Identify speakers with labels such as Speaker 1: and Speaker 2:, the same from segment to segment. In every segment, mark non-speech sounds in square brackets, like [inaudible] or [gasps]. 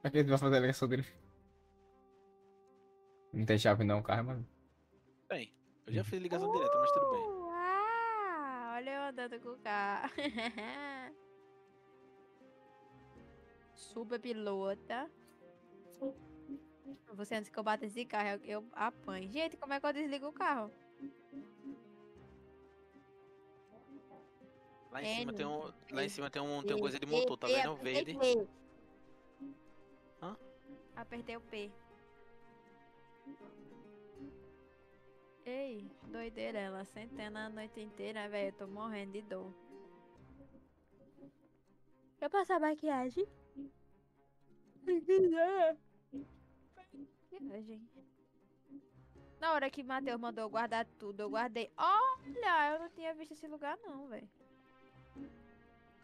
Speaker 1: Pra que ele vai fazer a ligação dele? Não tem chave não, carro, mano.
Speaker 2: Bem, eu já fiz ligação direta, mas tudo bem.
Speaker 3: Ah, olha eu andando com o carro. [laughs] Suba pilota. Você antes que eu bata esse carro, eu, eu apanho. Gente, como é que eu desligo o carro?
Speaker 2: Lá em
Speaker 3: É,
Speaker 2: cima tem um. Lá em cima tem um. Tem uma
Speaker 3: P,
Speaker 2: coisa de motor, tá vendo? Verde.
Speaker 3: Apertei o P. Ei, doideira, ela sentando a noite inteira, velho. Eu tô morrendo de dor. Quer passar maquiagem? Se quiser. Maquiagem. Na hora que Matheus mandou guardar tudo, eu guardei. Olha, eu não tinha visto esse lugar não, velho.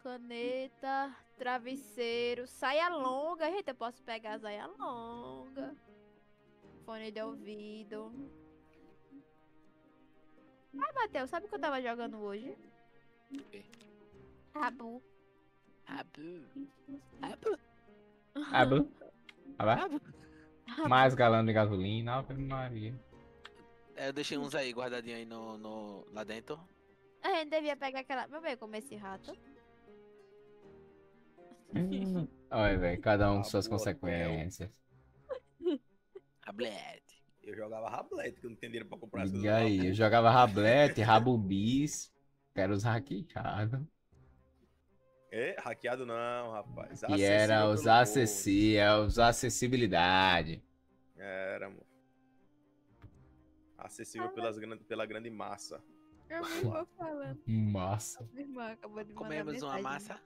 Speaker 3: Caneta, travesseiro, saia longa. Gente, eu posso pegar a saia longa. Fone de ouvido. Ah, Matheus, sabe o que eu tava jogando hoje? Rabu.
Speaker 2: Abu. Abu.
Speaker 1: Abre. Abre.
Speaker 2: Abu.
Speaker 1: Mais galão de gasolina, Ave Maria.
Speaker 2: É, eu deixei uns aí guardadinhos aí no, no, lá dentro.
Speaker 3: A gente devia pegar aquela. Meu bem, comer esse rato.
Speaker 1: Hum. Olha, velho, cada um com suas
Speaker 4: Ah,
Speaker 1: consequências.
Speaker 2: Tablete.
Speaker 4: Eu jogava Rablete, que eu não tinha dinheiro pra comprar as
Speaker 1: E aí, eu jogava rablete, rabo bis. Quero os hackeados.
Speaker 4: É, hackeado não, rapaz.
Speaker 1: E era
Speaker 4: Acessível
Speaker 1: os acessi, é os acessibilidade.
Speaker 4: Era, amor. Acessível pelas, gran- pela grande massa.
Speaker 3: Eu vou falando.
Speaker 1: Massa.
Speaker 3: Minha irmã acabou de
Speaker 2: Comemos uma massa.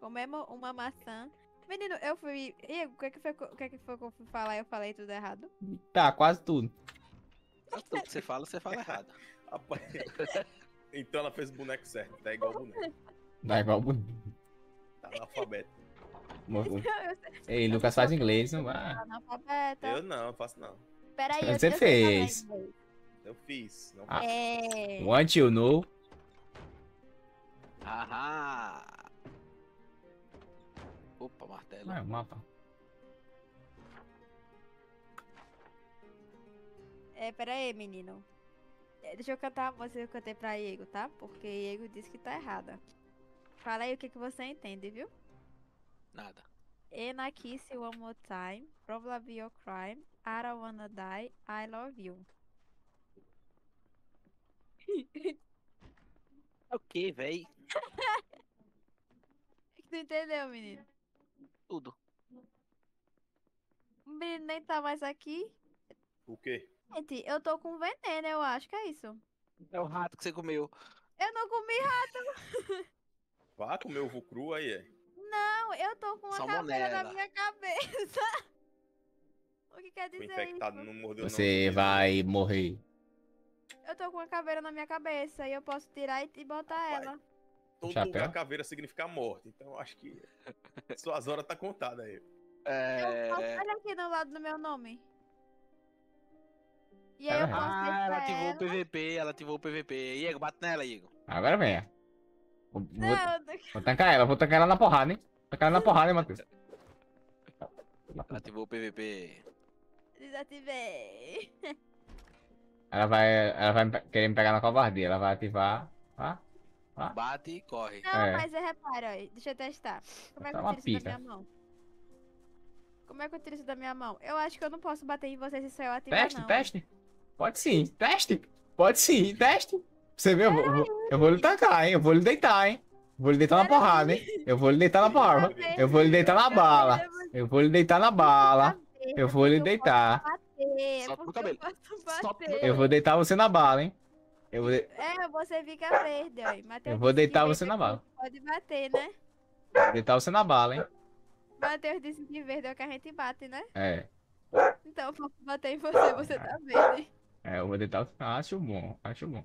Speaker 3: Comemos uma maçã. Menino, eu fui. E o que, é que foi, que- o que, é que foi que eu fui falar e eu falei tudo errado?
Speaker 1: Tá, quase tudo.
Speaker 2: Tudo que você fala, você fala errado. [laughs]
Speaker 4: Então ela fez o boneco certo, tá igual o boneco.
Speaker 1: Dá igual bonito.
Speaker 4: Tá analfabeto.
Speaker 1: Ei, Lucas faz inglês, não vai.
Speaker 3: Analfabeta.
Speaker 4: Eu não, faço não.
Speaker 3: Peraí,
Speaker 1: Você
Speaker 3: eu, sei
Speaker 1: fez.
Speaker 4: Eu fiz. Não
Speaker 1: Ah.
Speaker 3: É.
Speaker 1: Want you know?
Speaker 2: Aham. Opa, martelo.
Speaker 1: Ah, é o mapa.
Speaker 3: É, peraí, menino. É, Deixa eu cantar a música que eu cantei pra Diego, tá? Porque Diego disse que tá errada. Fala aí o que, que você entende, viu?
Speaker 2: Nada.
Speaker 3: And I kiss you one more time. Probably your crime. I don't wanna die. I love you. [laughs]
Speaker 2: Ok, véi. [laughs]
Speaker 3: Tu entendeu, menino?
Speaker 2: Tudo.
Speaker 3: O menino nem tá mais aqui.
Speaker 4: O quê?
Speaker 3: Gente, eu tô com veneno, eu acho que é isso.
Speaker 2: É o rato que você comeu.
Speaker 3: Eu não comi rato, [laughs]
Speaker 4: Vá comer ovo cru aí, é.
Speaker 3: não. Eu tô com uma caveira na minha cabeça. [laughs] o que quer dizer
Speaker 4: infectado,
Speaker 3: isso?
Speaker 4: não mordeu
Speaker 1: Você
Speaker 4: não.
Speaker 1: vai morrer.
Speaker 3: Eu tô com uma caveira na minha cabeça e eu posso tirar e, e botar
Speaker 4: Rapaz.
Speaker 3: ela.
Speaker 4: Todo
Speaker 1: Chapéu?
Speaker 4: lugar caveira significa morte. Então acho que [laughs] suas horas tá contada aí.
Speaker 3: Eu posso,
Speaker 2: É.
Speaker 3: olha aqui no lado do meu nome. E aí eu
Speaker 1: É.
Speaker 3: posso
Speaker 2: Ah, ela ativou
Speaker 3: ela.
Speaker 2: o PVP, ela ativou o PVP. Igor, bate nela, Igor.
Speaker 1: Agora venha. Vou, vou,
Speaker 3: Não, eu
Speaker 1: vou tancar ela, vou tancar ela na porrada, hein? Tancar ela na porrada, hein, Matheus?
Speaker 2: Ela ativou o PVP.
Speaker 3: desativei. [laughs]
Speaker 1: Ela vai, ela vai querer me pegar na covardia. Ela vai ativar. Tá?
Speaker 2: Bate e corre.
Speaker 3: Não,
Speaker 1: É.
Speaker 3: mas é, repara, ó, deixa eu testar. Como é que
Speaker 1: Tá
Speaker 3: eu
Speaker 1: uma
Speaker 3: tiro isso da minha mão? Como é que eu tiro isso da minha mão? Eu acho que eu não posso bater em você se só eu ativar,
Speaker 1: Teste,
Speaker 3: não.
Speaker 1: teste. Pode sim, teste. Pode sim, teste. Você vê, eu vou, eu vou- eu vou lhe tacar, hein? Eu vou lhe deitar, hein? Vou lhe deitar na porrada, hein? Eu vou lhe deitar na porrada. Eu vou lhe deitar na bala. Eu vou lhe deitar na bala. Eu vou lhe deitar.
Speaker 3: Eu.
Speaker 1: Eu vou deitar você na bala, hein? Eu vou,
Speaker 3: É, você fica verde, ó. Mateus
Speaker 1: Eu vou deitar você na
Speaker 3: é
Speaker 1: bala.
Speaker 3: que Pode bater, né?
Speaker 1: vou deitar você na bala, hein?
Speaker 3: Matheus disse que verde é o que a gente bate, né?
Speaker 1: É.
Speaker 3: Então eu posso bater em você, você tá verde.
Speaker 1: É, eu vou deitar você. Acho bom, acho bom.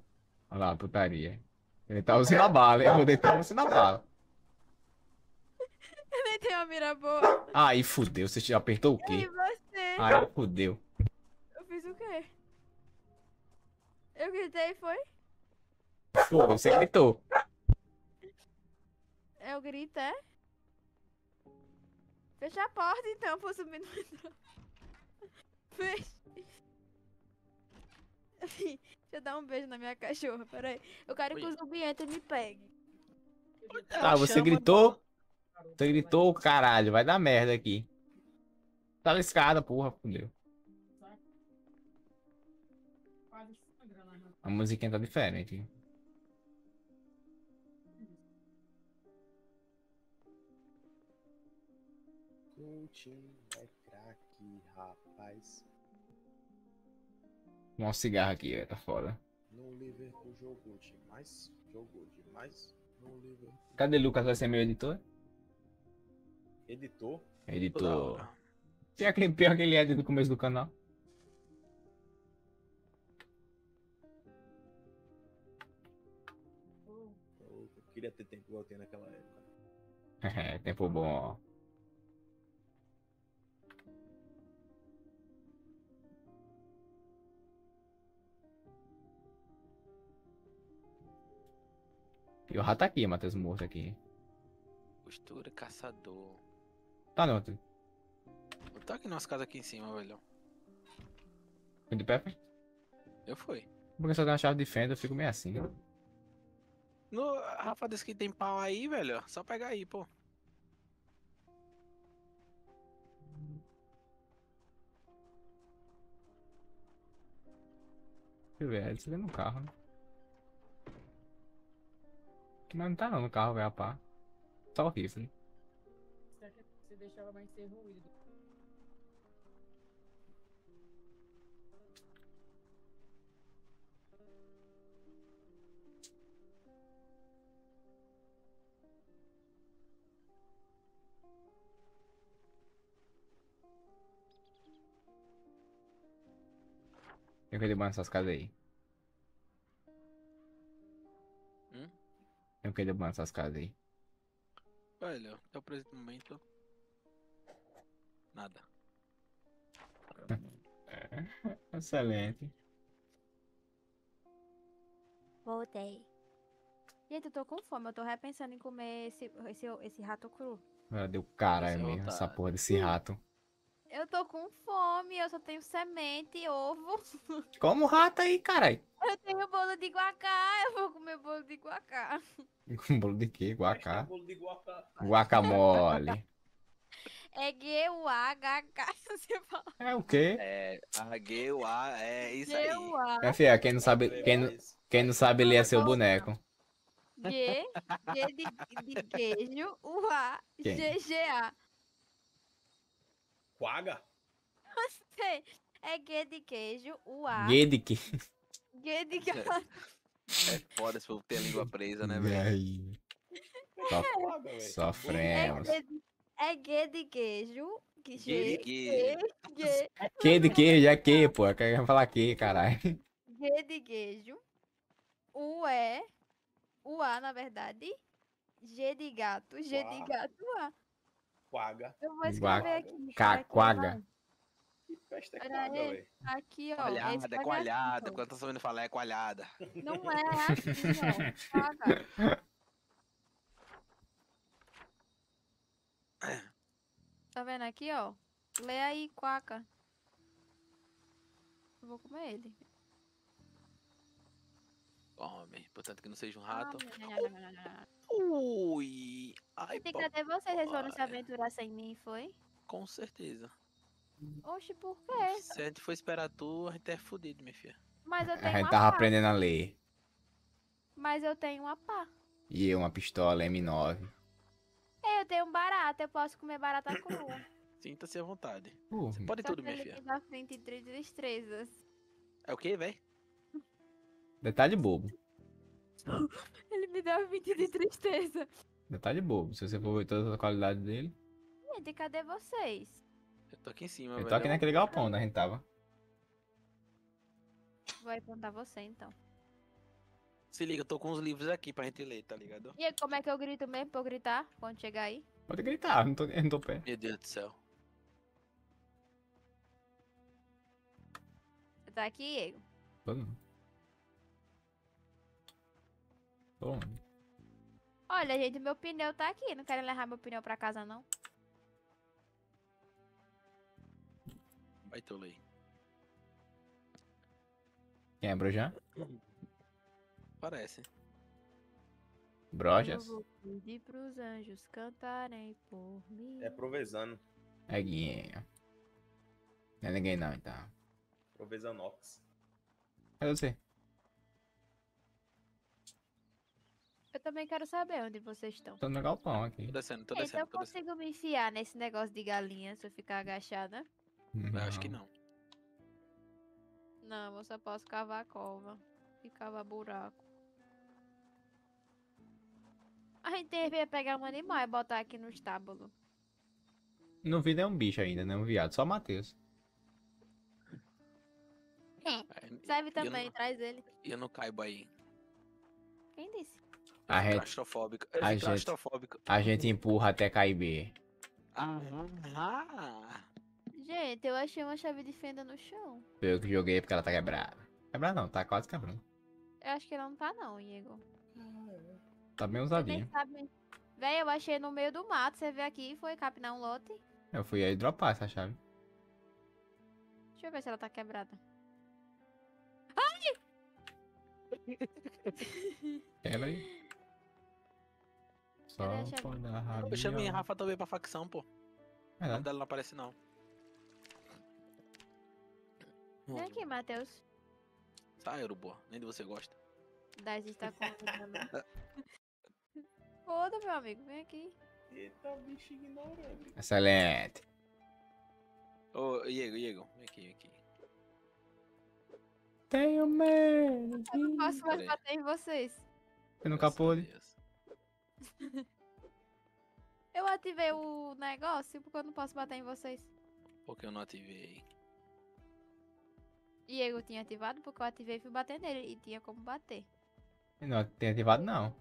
Speaker 1: Olha lá, putaria. Vou deitar você na bala, hein? Eu vou deitar você na bala. [laughs]
Speaker 3: Eu nem tenho uma mira boa.
Speaker 1: Aí fudeu, você já apertou o
Speaker 3: E
Speaker 1: quê?
Speaker 3: você?
Speaker 1: Aí fudeu.
Speaker 3: Eu fiz o quê? Eu gritei, foi?
Speaker 1: Pô, você gritou.
Speaker 3: Eu grito, é? Fecha a porta então, pro zumbi não entrar. Fecha. Deixa eu dar um beijo na minha cachorra, peraí. Eu quero que
Speaker 2: Oi.
Speaker 3: o zumbi entre e me pegue.
Speaker 1: Tá, você gritou. Você gritou, caralho, vai dar merda aqui. Tá na escada, porra, fudeu. A musiquinha tá diferente.
Speaker 4: Coutinho é craque, rapaz.
Speaker 1: Um cigarro aqui, velho, tá foda.
Speaker 4: No Liverpool jogou demais. Jogou demais. No Liverpool.
Speaker 1: Cadê Lucas? Vai ser meu editor?
Speaker 4: Editor.
Speaker 1: Editor. Pior que, pior que ele é desde o começo do canal.
Speaker 4: Queria ter tempo igual eu tenho naquela época. [laughs]
Speaker 1: É, tempo bom. E o rato tá aqui, Matheus morto aqui.
Speaker 2: Costura, caçador.
Speaker 1: Tá não, tu-
Speaker 2: Tá aqui nas casas aqui em cima, velho.
Speaker 1: foi de foi?
Speaker 2: Eu fui.
Speaker 1: Porque só tem uma chave de fenda, eu fico meio assim.
Speaker 2: No, Rafa disse que tem pau aí, velho. Só pegar aí, pô.
Speaker 1: Deixa eu ver, ele se vê no carro, né? Mas não tá não no carro, velho, a pá. Só o rifle.
Speaker 5: Você deixava mais ser ruído.
Speaker 1: Eu queria banhar essas casas aí.
Speaker 2: Hum?
Speaker 1: Eu queria banhar essas casas aí.
Speaker 2: Velho, até o presente momento. Nada. [laughs]
Speaker 1: Excelente.
Speaker 3: Voltei. Gente, eu tô com fome. Eu tô repensando em comer esse, esse, esse rato cru.
Speaker 1: Ah, Deu caralho
Speaker 2: Essa
Speaker 1: mesmo, essa
Speaker 2: vontade.
Speaker 1: porra desse rato.
Speaker 3: Eu tô com fome. Eu só tenho semente e ovo. [laughs]
Speaker 1: Como rato aí, caralho?
Speaker 3: Eu tenho bolo de guacá. Eu vou comer bolo de guacá. [laughs]
Speaker 1: Bolo de quê? Guacá?
Speaker 4: Bolo de guaca.
Speaker 1: Guacamole. [laughs]
Speaker 3: É G-U-A-H-K. Você fala
Speaker 1: É o quê?
Speaker 2: É, a G, o A, é isso aí.
Speaker 3: G-U-A.
Speaker 1: É filha, quem não sabe, quem não, quem não sabe ler é seu boneco.
Speaker 3: G, G de, de queijo, U-A,
Speaker 1: Quem?
Speaker 3: G-G-A.
Speaker 4: Quaga?
Speaker 3: Sei. É G de queijo, U-A,
Speaker 1: Gay de quê?
Speaker 3: G de gato.
Speaker 2: É foda esse povo ter a língua presa, né, velho?
Speaker 1: aí? Só-
Speaker 4: Quaga, velho.
Speaker 3: É
Speaker 1: Sofremos.
Speaker 3: G de, é de queijo, que
Speaker 2: G de
Speaker 3: G,
Speaker 2: queijo.
Speaker 3: G, G,
Speaker 1: Que de queijo? É que, pô? Quer falar que, caralho?
Speaker 3: G de queijo, U-E, U-A, na verdade, G de gato, G de gato, U-A.
Speaker 4: Quaga.
Speaker 3: Eu vou
Speaker 1: Guaca.
Speaker 3: escrever aqui.
Speaker 1: Ca-
Speaker 3: para que
Speaker 1: quaga.
Speaker 4: peste é quaga, velho?
Speaker 3: Aqui, ó.
Speaker 2: Coalhada, é
Speaker 3: vai
Speaker 2: coalhada. Quando tá sabendo falar, é coalhada.
Speaker 3: Não é assim, ó. Quaca. Tá vendo aqui, ó? Lê aí, quaca. Eu vou comer ele.
Speaker 2: Come. Portanto, que não seja um rato. Ui. Ai,
Speaker 3: E cadê vocês? Vocês foram se aventurar sem mim, foi?
Speaker 2: Com certeza.
Speaker 3: Oxe, por quê?
Speaker 2: Se a gente for esperar tu, a gente é fudido, minha filha.
Speaker 3: Mas eu
Speaker 1: A
Speaker 3: tenho
Speaker 1: gente
Speaker 3: uma
Speaker 1: tava
Speaker 3: pá.
Speaker 1: aprendendo a ler.
Speaker 3: Mas eu tenho uma pá.
Speaker 1: E eu, uma pistola M9.
Speaker 3: Ei, eu tenho um barata. Eu posso comer barata [coughs] crua.
Speaker 2: Sinta-se à vontade.
Speaker 1: Pô,
Speaker 2: Você pode
Speaker 3: Só
Speaker 2: tudo,
Speaker 3: que
Speaker 2: minha filha.
Speaker 3: me dá 23 destrezas.
Speaker 2: É o quê, velho?
Speaker 1: Detalhe bobo. [gasps]
Speaker 3: Ele me dá 20 de tristeza.
Speaker 1: Detalhe bobo. Se você for ver todas as qualidades dele.
Speaker 3: Gente, cadê vocês?
Speaker 2: Eu tô aqui em cima,
Speaker 1: Eu tô aqui naquele galpão onde a gente tava.
Speaker 3: Vou apontar você, então.
Speaker 2: Se liga, eu tô com os livros aqui pra gente ler, tá ligado?
Speaker 3: E aí, como é que eu grito mesmo pra eu gritar quando chegar aí?
Speaker 1: Pode gritar, não tô, não tô pé.
Speaker 2: Meu Deus do céu.
Speaker 3: Você tá aqui, Diego?
Speaker 1: Tô não.
Speaker 3: Olha, gente, meu pneu tá aqui. Não querem levar meu pneu pra casa, não?
Speaker 2: Vai.
Speaker 1: Quem é já?
Speaker 2: Parece.
Speaker 1: Brojas?
Speaker 3: Eu vou pedir pros anjos cantarem por mim.
Speaker 4: É Provezano.
Speaker 1: É guinha. Não é ninguém não, então.
Speaker 4: Provezanox.
Speaker 1: Cadê você?
Speaker 3: Eu também quero saber onde vocês estão.
Speaker 1: Tô no galpão aqui.
Speaker 2: Tô descendo, tô
Speaker 3: Então
Speaker 2: descendo,
Speaker 3: eu
Speaker 2: tô descendo.
Speaker 3: consigo me enfiar nesse negócio de galinha se eu ficar agachada?
Speaker 2: Eu acho que não.
Speaker 3: Não, eu só posso cavar a cova e cavar buraco. A gente devia pegar um animal e botar aqui no estábulo.
Speaker 1: Não vi nenhum bicho ainda, nenhum viado. Só Matheus.
Speaker 2: Aí, [laughs]
Speaker 3: Serve
Speaker 2: eu
Speaker 3: também,
Speaker 2: não-
Speaker 3: traz ele.
Speaker 2: E eu não caibo aí.
Speaker 3: Quem disse?
Speaker 1: A gente,
Speaker 2: Claustrofóbico.
Speaker 1: a gente-
Speaker 2: claustrofóbico.
Speaker 1: a gente empurra até cair B.
Speaker 2: Ah,
Speaker 3: Gente, eu achei uma chave de fenda no chão.
Speaker 1: Foi eu que joguei porque ela tá quebrada. Quebrada não, tá quase quebrando.
Speaker 3: Eu acho que ela não tá não, Igor.
Speaker 1: Tá bem usadinha.
Speaker 3: sabe. Véi, eu achei no meio do mato. Você veio aqui e foi capinar um lote.
Speaker 1: Eu fui aí dropar essa chave.
Speaker 3: Deixa eu ver se ela tá quebrada.
Speaker 1: Quebra aí.
Speaker 3: A
Speaker 1: dar rabinho.
Speaker 2: eu chamei a Rafa também pra facção, pô. O nome
Speaker 1: Verdade.
Speaker 2: dela não aparece, não.
Speaker 3: Vem aqui, Matheus.
Speaker 2: Sai, Urubu. Nem de você gosta.
Speaker 3: Daz está com [laughs] Foda, meu amigo. Vem aqui.
Speaker 4: Eita, bicho ignorante.
Speaker 1: Excelente.
Speaker 2: Ô, Diego, Diego. Vem aqui, vem aqui.
Speaker 1: Tenho medo.
Speaker 3: Eu não posso mais bater em vocês.
Speaker 1: Você nunca
Speaker 2: a
Speaker 1: pôde?
Speaker 2: Deus. [laughs]
Speaker 3: Eu ativei o negócio porque eu não posso bater em vocês.
Speaker 2: Porque eu não ativei.
Speaker 3: E eu tinha ativado porque eu ativei e fui bater nele. E tinha como bater.
Speaker 1: Não tem ativado não.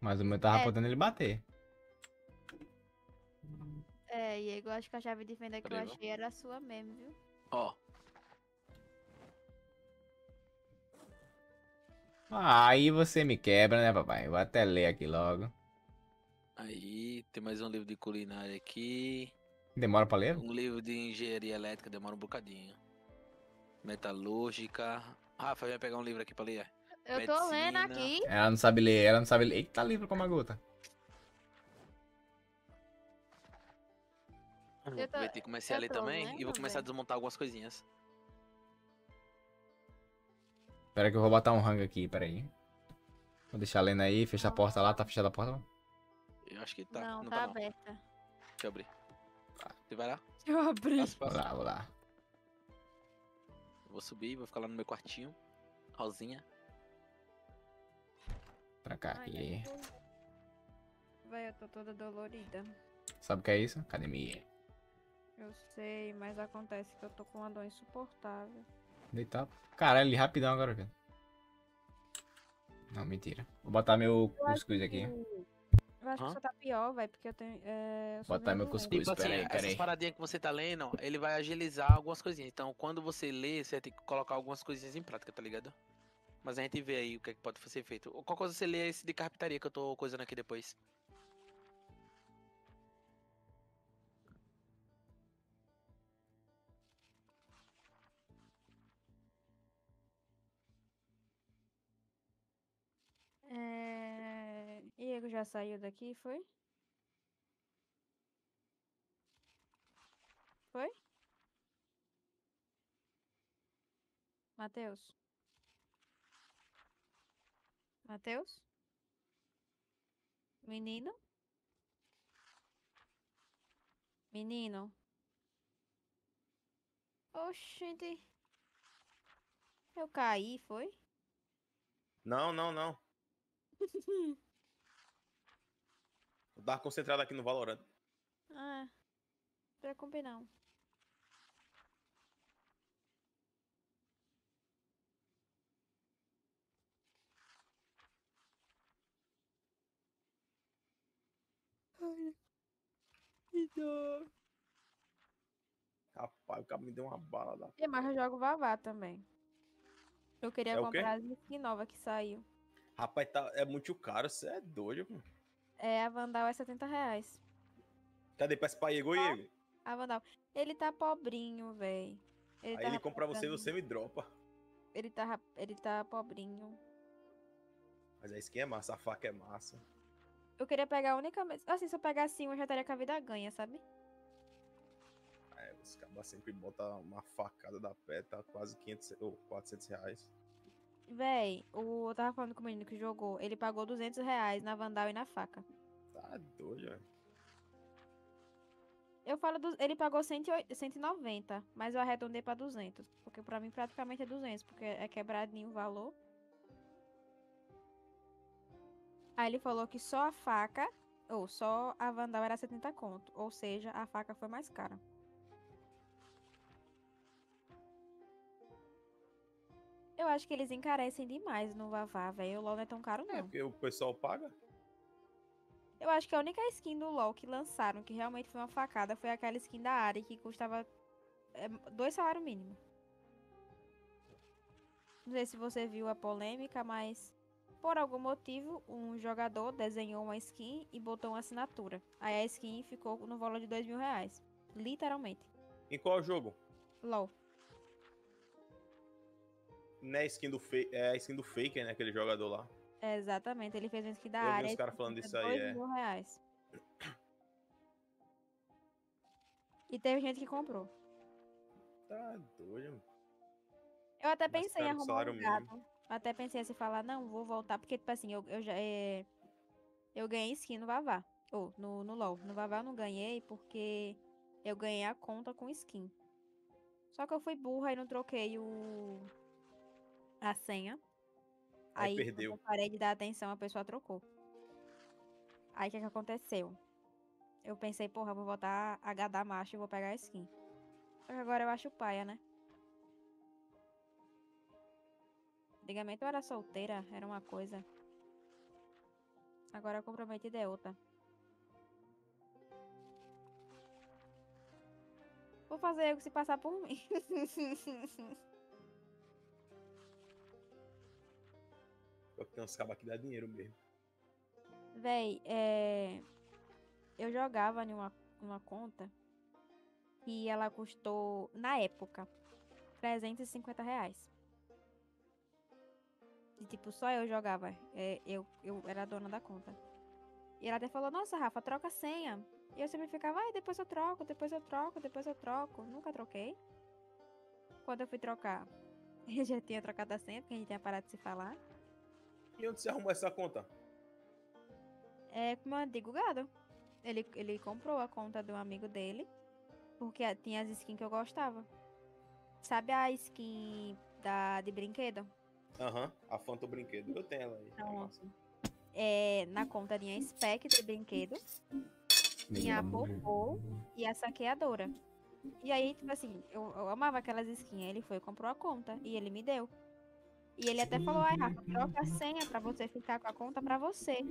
Speaker 1: Mas o meu tava
Speaker 3: É.
Speaker 1: podendo ele bater.
Speaker 3: É, Diego, eu acho que a chave de fenda que eu achei era a sua mesmo, viu?
Speaker 2: Ó,
Speaker 1: Ah, Aí você me quebra, né, papai? Vou até ler aqui logo.
Speaker 2: aí tem mais um livro de culinária aqui.
Speaker 1: Demora pra ler?
Speaker 2: Um livro de engenharia elétrica, demora um bocadinho. Metalúrgica. Rafa, vem pegar um livro aqui pra ler.
Speaker 3: Eu tô lendo
Speaker 2: Medicina.
Speaker 3: aqui.
Speaker 1: Ela não sabe ler, ela não sabe ler. Eita, livro com uma gota.
Speaker 3: Eu tô-
Speaker 2: Vai ter que começar a ler também e vou
Speaker 3: lendo,
Speaker 2: começar a desmontar algumas coisinhas.
Speaker 1: Pera que eu vou botar um rango aqui, pera aí. Vou deixar lendo aí, fecha a porta lá, tá fechada a porta?
Speaker 2: Eu acho que tá.
Speaker 3: não,
Speaker 2: Não,
Speaker 3: tá,
Speaker 2: tá, não.
Speaker 3: aberta.
Speaker 2: Deixa eu abrir. Você vai lá?
Speaker 3: Deixa eu abrir.
Speaker 2: Passa,
Speaker 1: Vou
Speaker 2: passa.
Speaker 1: lá, vou lá.
Speaker 2: Vou subir, vou ficar lá no meu quartinho. Rosinha.
Speaker 1: Trancar
Speaker 3: Ai,
Speaker 1: aqui.
Speaker 3: Vai, eu tô toda dolorida.
Speaker 1: Sabe o que é isso? Academia.
Speaker 3: Eu sei, mas acontece que eu tô com uma dor insuportável.
Speaker 1: Deitar. Caralho, ele rapidão agora, velho. Não, mentira. Vou botar meu cuscuz aqui.
Speaker 3: Eu acho
Speaker 2: Hã?
Speaker 3: que só tá pior, velho, porque eu tenho. É, eu
Speaker 1: Botar meu cuscuz.
Speaker 2: Tipo assim,
Speaker 1: pera aí, pera
Speaker 2: essas paradinhas que você tá lendo, ele vai agilizar algumas coisinhas. Então, quando você lê, você vai ter que colocar algumas coisinhas em prática, tá ligado? Mas a gente vê aí o que, é que pode ser feito. Qual coisa você lê é esse de carpintaria que eu tô coisando aqui depois.
Speaker 3: Diego já saiu daqui, foi? Foi? Matheus? Matheus? Menino? Menino? Oxente. Eu caí, foi?
Speaker 4: Não, não, não. [laughs] Eu tava concentrado aqui no Valorant.
Speaker 3: Ah, não preocupe não.
Speaker 4: Rapaz, o cara me deu uma bala da.
Speaker 3: E, mas eu jogo Vavá também. Eu queria
Speaker 4: É
Speaker 3: comprar as skin nova que saiu.
Speaker 4: Rapaz, tá... é muito caro, você é doido, pô.
Speaker 3: É, a Vandal é 70 reais.
Speaker 4: Cadê? Peça pra Igor, Igor.
Speaker 3: A Vandal. Ele tá pobrinho, véi.
Speaker 4: Aí ele compra você e você me dropa.
Speaker 3: Ele tá, ele tá pobrinho.
Speaker 4: Mas a skin é massa, a faca é massa.
Speaker 3: Eu queria pegar a única. vez- Assim, se eu pegar assim, eu já estaria com a vida ganha, sabe?
Speaker 4: É, os cabas sempre botam uma facada da pé, tá quase 500 ou 400 reais.
Speaker 3: Véi, o... eu tava falando com o menino que jogou. Ele pagou 200 reais na Vandal e na faca.
Speaker 4: Tá doido, velho.
Speaker 3: Eu falo, dos... ele pagou 108 190, mas eu arredondei pra 200. Porque pra mim praticamente é 200, porque é quebradinho o valor. Aí ele falou que só a faca, ou só a Vandal era 70 conto. Ou seja, a faca foi mais cara. Eu acho que eles encarecem demais no Vavá, velho. O LoL não é tão caro,
Speaker 4: É,
Speaker 3: não.
Speaker 4: porque o pessoal paga.
Speaker 3: Eu acho que a única skin do LoL que lançaram, que realmente foi uma facada, foi aquela skin da Ari, que custava é, dois salários mínimos. Não sei se você viu a polêmica, mas por algum motivo, um jogador desenhou uma skin e botou uma assinatura. Aí a skin ficou no valor de dois mil reais. Literalmente.
Speaker 4: Em qual jogo?
Speaker 3: LoL.
Speaker 4: É a skin do é a skin do Faker, né? Aquele jogador lá.
Speaker 3: É, exatamente, ele fez uma skin da
Speaker 4: Eu vi
Speaker 3: área.
Speaker 4: os caras falando disso aí, é.
Speaker 3: mil reais. E teve gente que comprou.
Speaker 4: Tá doido, mano.
Speaker 3: Eu até
Speaker 4: Mas
Speaker 3: pensei em arrumar um gato. Eu até pensei assim, falar, não, vou voltar, porque, tipo assim, eu, eu já. é, Eu ganhei skin no Vavá. Ou no, no LOL. No Vavá eu não ganhei porque eu ganhei a conta com skin. Só que eu fui burra e não troquei o. a senha.
Speaker 4: Aí
Speaker 3: Aí,
Speaker 4: perdeu.
Speaker 3: eu parei de dar atenção, a pessoa trocou. Aí o que, que aconteceu? Eu pensei, porra, eu vou botar HD macho e vou pegar a skin. Só que agora eu acho paia, né? Antigamente eu era solteira, era uma coisa. Agora comprometida é outra. Vou fazer eu se passar por mim. [laughs]
Speaker 4: Pior que Tem uns cabas que dá dinheiro mesmo.
Speaker 3: Véi, é... eu jogava em uma, uma conta e ela custou, na época, 350 reais. E, tipo, só eu jogava. é, eu, eu era dona da conta. E ela até falou, nossa, Rafa, troca a senha. E eu sempre ficava, ai, depois eu troco, depois eu troco, depois eu troco. Nunca troquei. Quando eu fui trocar, [laughs] eu já tinha trocado a senha, porque a gente tinha parado de se falar.
Speaker 4: E onde você arrumou essa conta?
Speaker 3: É com meu antigo gado. Ele, ele comprou a conta de um amigo dele. Porque a- tinha as skins que eu gostava. Sabe a skin da, de brinquedo?
Speaker 4: Aham, a Phantom Brinquedo. Eu tenho ela aí. é massa.
Speaker 3: É, na conta tinha spec de brinquedo. Tinha a Popô e a saqueadora. E aí, tipo assim, eu, eu amava aquelas skins. Ele foi e comprou a conta. E ele me deu. E ele até falou, ai, Rafa, troca a senha pra você ficar com a conta pra você.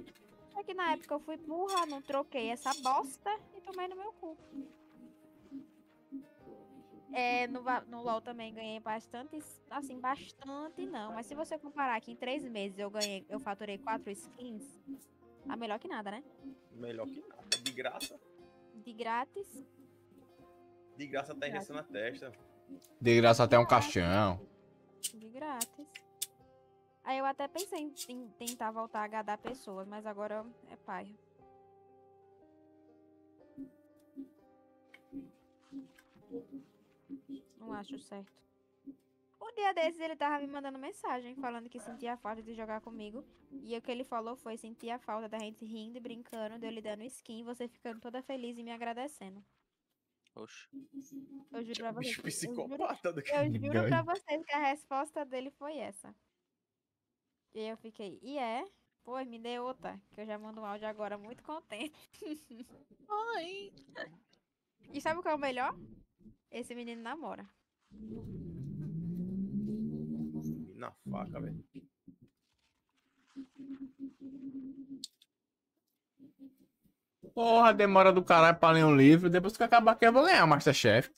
Speaker 3: Só que na época eu fui burra, não troquei essa bosta e tomei no meu cu. É, no, no LoL também ganhei bastante, assim, bastante não. Mas se você comparar que em três meses eu ganhei, eu faturei quatro skins, tá melhor que nada, né?
Speaker 4: Melhor que nada. De graça.
Speaker 3: De grátis.
Speaker 4: De graça tá injeção na testa.
Speaker 1: De graça até um caixão.
Speaker 3: De grátis. Aí eu até pensei em, em tentar voltar a agradar pessoas, mas agora é paia. Não acho certo. Um dia desses ele tava me mandando mensagem falando que sentia falta de jogar comigo. E o que ele falou foi sentia falta da gente rindo e brincando, de eu lhe dando skin, você ficando toda feliz e me agradecendo.
Speaker 2: Oxe.
Speaker 3: Eu juro pra vocês.
Speaker 4: Bicho
Speaker 3: eu juro-
Speaker 4: psicopata do
Speaker 3: eu juro pra vocês que a resposta dele foi essa. E eu fiquei, e é? Pô, me dê outra, que eu já mando um áudio agora muito contente. [laughs]
Speaker 2: Ai.
Speaker 3: E sabe o que é o melhor? Esse menino namora.
Speaker 4: Na faca, velho.
Speaker 1: Porra, demora do caralho pra ler um livro. Depois que acabar aqui, eu vou ganhar o Masterchef.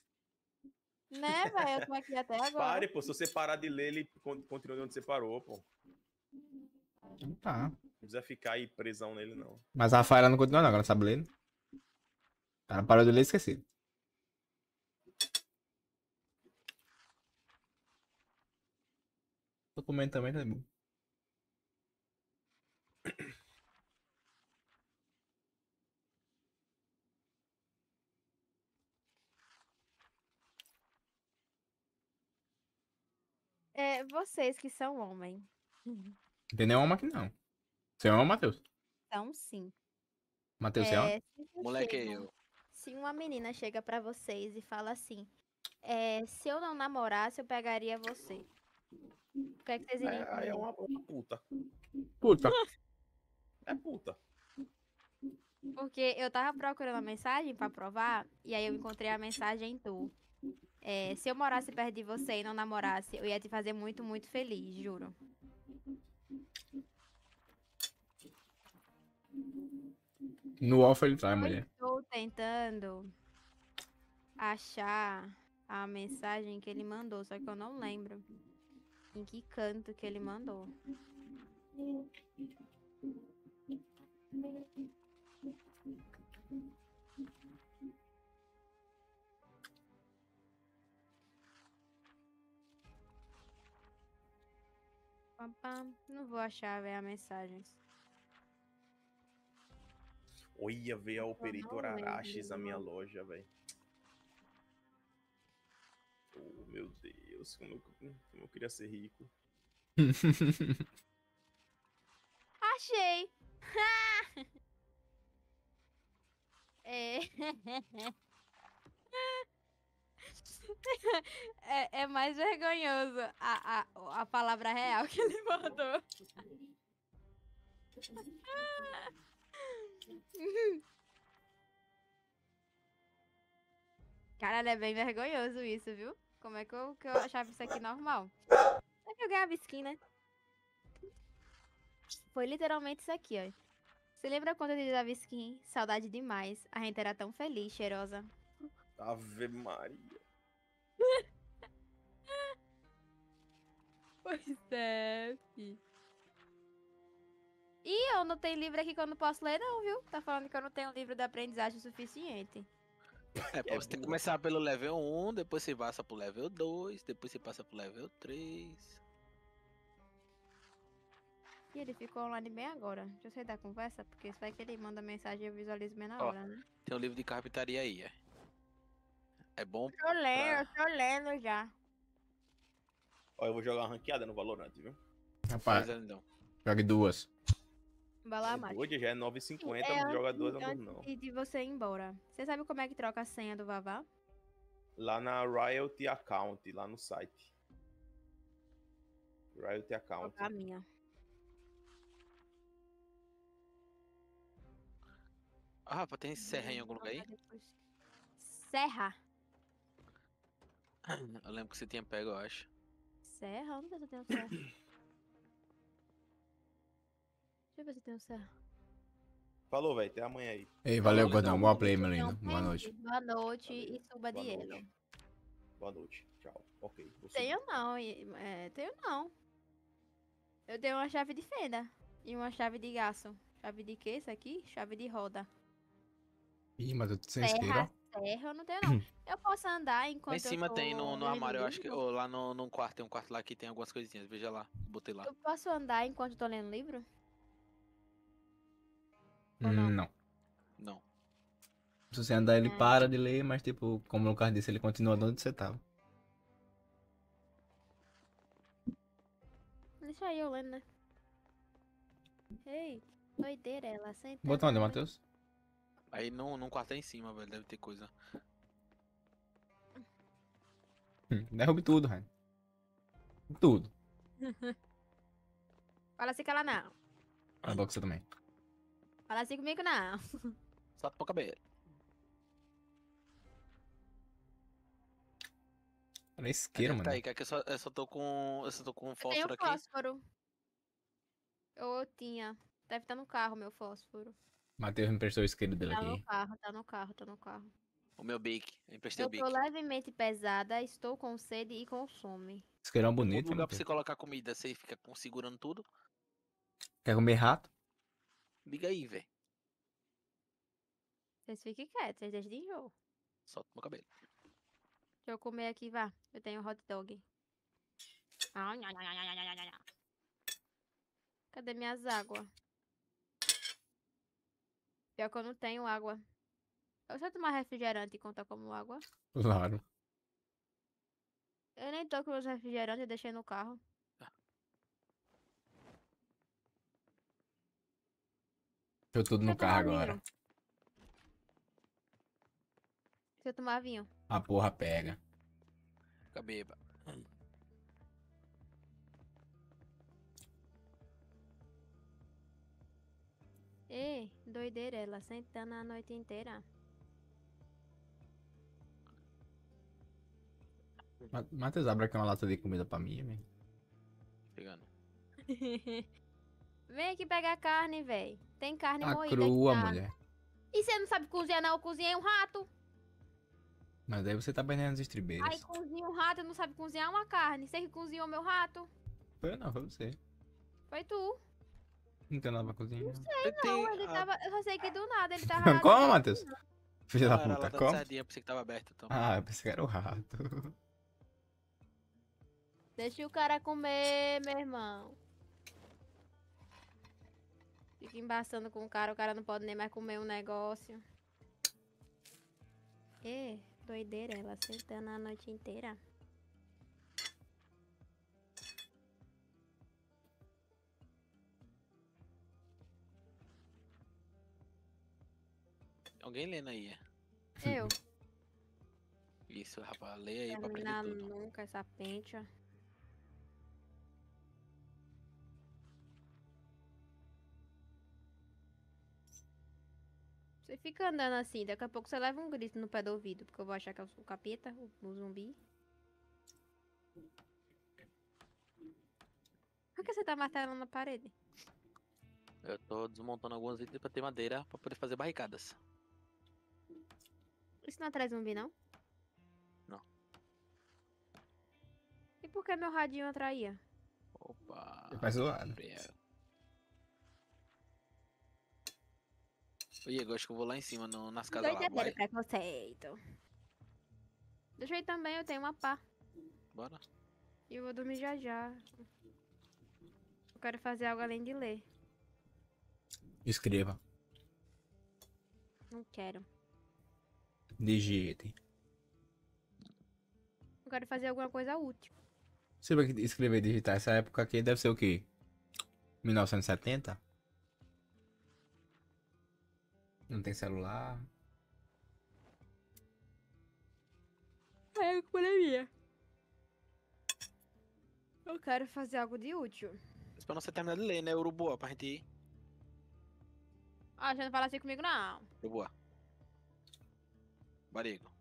Speaker 3: Né, velho? Eu tô aqui até agora.
Speaker 4: Pare, pô. Se você parar de ler, ele con- continua de onde você parou, pô.
Speaker 1: Tá.
Speaker 4: Não precisa ficar aí presão nele, não.
Speaker 1: Mas a Rafaela não continua, não, agora tá sabe ler. Ela tá, parou de ler e esqueci. Tô comendo também, tá bom.
Speaker 3: É, vocês que são homem. [laughs]
Speaker 1: Não tem nenhum homem aqui, não. Você é homem, Matheus?
Speaker 3: Então, sim.
Speaker 1: Matheus, você é homem?
Speaker 3: É,
Speaker 2: Moleque é
Speaker 3: chegam-
Speaker 2: eu.
Speaker 3: Se uma menina chega pra vocês e fala assim, é, se eu não namorasse, eu pegaria você. O que é que vocês iriam
Speaker 4: É, aí é uma, uma puta.
Speaker 1: Puta.
Speaker 4: É puta.
Speaker 3: Porque eu tava procurando a mensagem pra provar, e aí eu encontrei a mensagem em tu. É, se eu morasse perto de você e não namorasse, eu ia te fazer muito, muito feliz, juro.
Speaker 1: No off ele
Speaker 3: Eu
Speaker 1: mulher.
Speaker 3: estou tentando achar a mensagem que ele mandou, só que eu não lembro em que canto que ele mandou. Não vou achar, velho, a mensagem.
Speaker 4: Olha, veio a Operator Arashis na minha loja, velho. Oh, meu Deus, como eu, como eu queria ser rico. [laughs]
Speaker 3: Achei! [laughs] é... [laughs] é... é mais vergonhoso a, a, a palavra real que ele mandou. [laughs] Cara, é bem vergonhoso isso, viu? Como é que eu, que eu achava isso aqui normal? É que eu ganhava skin, né? Foi literalmente isso aqui, ó. Você lembra quando eu usava skin? Saudade demais. A gente era tão feliz, cheirosa.
Speaker 4: Ave Maria. [laughs]
Speaker 3: Pois é, fi. Ih, eu não tenho livro aqui que eu não posso ler, não, viu? Tá falando que eu não tenho livro de aprendizagem suficiente.
Speaker 2: É, pô, você tem que começar pelo level 1, depois você passa pro level 2, depois você passa pro level 3.
Speaker 3: E ele ficou online bem agora. Deixa eu sair da conversa, porque se vai que ele manda mensagem e eu visualizo bem na
Speaker 2: Ó.
Speaker 3: hora, né?
Speaker 2: Tem um livro de carpintaria aí, é. É bom.
Speaker 3: Tô lendo, tô lendo já.
Speaker 4: Ó, eu vou jogar uma ranqueada no Valorant, viu?
Speaker 1: Rapaz, jogue duas.
Speaker 3: Vai lá, macho.
Speaker 4: Hoje já é 9h50,
Speaker 3: É,
Speaker 4: não joga
Speaker 3: antes-
Speaker 4: duas, não,
Speaker 3: antes
Speaker 4: não.
Speaker 3: de- de você ir embora. Você sabe como é que troca a senha do Vavá?
Speaker 4: Lá na Royalty Account, lá no site. Royalty Account.
Speaker 3: A minha.
Speaker 2: Ah, rapaz, tem serra em algum lugar aí?
Speaker 3: Serra? [coughs]
Speaker 2: Eu lembro que você tinha pego, eu acho.
Speaker 3: Serra? Onde é eu tenho serra? [coughs] Deixa eu ver se eu tenho serra.
Speaker 4: Falou, velho. Até amanhã aí.
Speaker 1: Ei, valeu,
Speaker 2: Não,
Speaker 1: gordão.
Speaker 2: não,
Speaker 1: Boa play, meu lindo.
Speaker 3: tem.
Speaker 1: Boa noite.
Speaker 3: Boa noite e suba de
Speaker 4: Boa
Speaker 3: elo.
Speaker 4: noite. Boa noite. Tchau. Ok.
Speaker 3: Tenho não, é, tenho não. Eu tenho uma chave de fenda e uma chave de gaço. Chave de quê isso aqui? Chave de roda.
Speaker 1: Ih, mas eu tô sem
Speaker 3: Serra,
Speaker 1: ó.
Speaker 3: serra eu não tenho não. [clears throat] Eu posso andar enquanto
Speaker 2: Lá em
Speaker 3: eu
Speaker 2: cima tem no, no armário, eu acho que. Ou lá no, no quarto, tem um quarto lá que tem algumas coisinhas. Veja lá. Botei lá.
Speaker 3: Eu posso andar enquanto eu tô lendo livro? Ou não?
Speaker 1: Não.
Speaker 2: Não.
Speaker 1: Se você andar, ele
Speaker 3: É.
Speaker 1: para de ler, mas, tipo, como no caso desse, ele continua onde você tava.
Speaker 3: Deixa aí eu lendo, né? Ei, doideira ela. Senta
Speaker 1: Bota onde, Matheus?
Speaker 2: Aí num, num quarto aí em cima, velho. Deve ter coisa.
Speaker 1: Hum, derrube tudo, Ryan. Tudo. [laughs]
Speaker 3: Fala assim com ela não.
Speaker 1: A você também.
Speaker 3: Fala assim comigo não.
Speaker 2: Solta pro cabelo.
Speaker 1: Era isqueiro,
Speaker 2: Tá
Speaker 1: mano.
Speaker 2: aí, cara, que eu só, eu só tô com. Eu só tô com
Speaker 3: Eu tenho
Speaker 2: fósforo aqui.
Speaker 3: fósforo. Eu tinha. Deve estar no carro, meu fósforo.
Speaker 1: Matheus me prestou o isqueiro dele
Speaker 3: Tá no
Speaker 1: aqui.
Speaker 3: carro, tá no carro, tá no carro.
Speaker 2: O meu bic. Eu emprestei
Speaker 3: Eu
Speaker 2: o bic.
Speaker 3: tô levemente pesada, estou com sede e com fome.
Speaker 1: Isqueirão
Speaker 2: Um
Speaker 1: bonito, hein,
Speaker 2: lugar pra você colocar comida, você fica segurando tudo.
Speaker 1: Quer comer rato?
Speaker 2: Liga aí, velho.
Speaker 3: Vocês fiquem quietos, vocês deixem de enjoo.
Speaker 2: Solta meu cabelo.
Speaker 3: Deixa eu comer aqui, vá. Eu tenho hot dog. Cadê minhas águas? Pior que eu não tenho água. Eu só tomar refrigerante e conta como água.
Speaker 1: Claro.
Speaker 3: Eu nem tô com meus refrigerantes e deixei no carro.
Speaker 1: Eu tudo no carro agora.
Speaker 3: vinho? Se eu tomar vinho.
Speaker 1: A porra pega.
Speaker 2: Fica beba.
Speaker 3: Ei, doideira, ela sentando a noite inteira.
Speaker 1: Ma- Matheus, abre aqui uma lata de comida pra mim, velho.
Speaker 2: Pegando. [laughs]
Speaker 3: Vem aqui pegar carne, véi. Tem carne
Speaker 1: Tá
Speaker 3: moída
Speaker 1: crua,
Speaker 3: aqui. tá?
Speaker 1: mulher.
Speaker 3: E você não sabe cozinhar, não? Eu cozinhei um rato.
Speaker 1: Mas aí você tá vendendo as estribeiras.
Speaker 3: Aí cozinha um rato e não sabe cozinhar uma carne. Você que cozinhou meu rato.
Speaker 1: Foi não, foi você.
Speaker 3: Foi tu.
Speaker 1: Não tem nada pra cozinhar.
Speaker 2: Eu
Speaker 3: Não,
Speaker 2: tenho-
Speaker 3: ele
Speaker 2: ah,
Speaker 3: tava. Eu só sei que do nada ele tava. [laughs]
Speaker 1: Como. Matheus? Filha da puta,
Speaker 2: de
Speaker 1: como?
Speaker 2: sardinha, pensei que tava aberta. Então.
Speaker 1: Ah, eu pensei que era o rato.
Speaker 3: Deixa o cara comer, meu irmão. Fica embaçando com o cara, o cara não pode nem mais comer um negócio. Ê, doideira, ela sentando a noite inteira.
Speaker 2: Alguém lendo aí. é?
Speaker 3: Eu,
Speaker 2: Isso, rapaz. Leia aí pra
Speaker 3: terminar
Speaker 2: aprender tudo.
Speaker 3: nunca essa pencha. Você fica andando assim, daqui a pouco você leva um grito no pé do ouvido, porque eu vou achar que é o capeta, o, o zumbi. Por que você tá martelando na parede?
Speaker 2: Eu tô desmontando alguns itens pra ter madeira pra poder fazer barricadas.
Speaker 3: Isso não atrai zumbi, não?
Speaker 2: Não.
Speaker 3: E por que meu radinho atraía?
Speaker 2: Opa.
Speaker 1: Vai zoado.
Speaker 2: Gabriel. Diego, acho que eu vou lá em cima, no- nas casas lá. Vai.
Speaker 3: preconceito. Deixa eu ir também, eu tenho uma pá.
Speaker 2: Bora.
Speaker 3: E eu vou dormir já já. Eu quero fazer algo além de ler.
Speaker 1: Escreva.
Speaker 3: Não quero.
Speaker 1: Digite.
Speaker 3: Eu quero fazer alguma coisa útil.
Speaker 1: Você vai escrever e digitar essa época aqui deve ser o quê? 1970? Não tem celular.
Speaker 3: É, pandemia. Eu quero fazer algo de útil.
Speaker 2: Esperando você terminar de ler, né, Uruboa, pra gente ir.
Speaker 3: Ah, já não fala assim comigo, não.
Speaker 2: Uruboa. Barigo.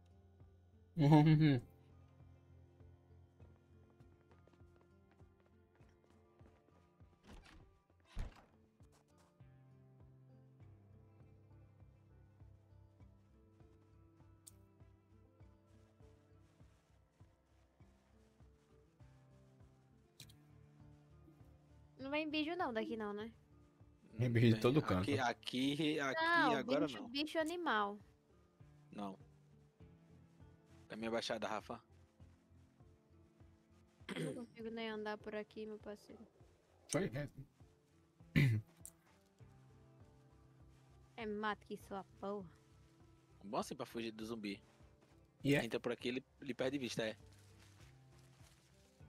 Speaker 3: Vem bicho não daqui não, né?
Speaker 1: Tem bicho de todo
Speaker 2: Aqui,
Speaker 1: canto.
Speaker 2: aqui, aqui,
Speaker 3: não,
Speaker 2: agora
Speaker 3: bicho,
Speaker 2: não.
Speaker 3: bicho animal.
Speaker 2: Não. Caminha baixada, Rafa.
Speaker 3: Não consigo nem andar por aqui, meu parceiro.
Speaker 1: Foi reto.
Speaker 3: É mato que sua porra.
Speaker 2: Bom assim pra fugir do zumbi.
Speaker 1: E é?
Speaker 2: Entra por aqui, ele, ele perde vista, é.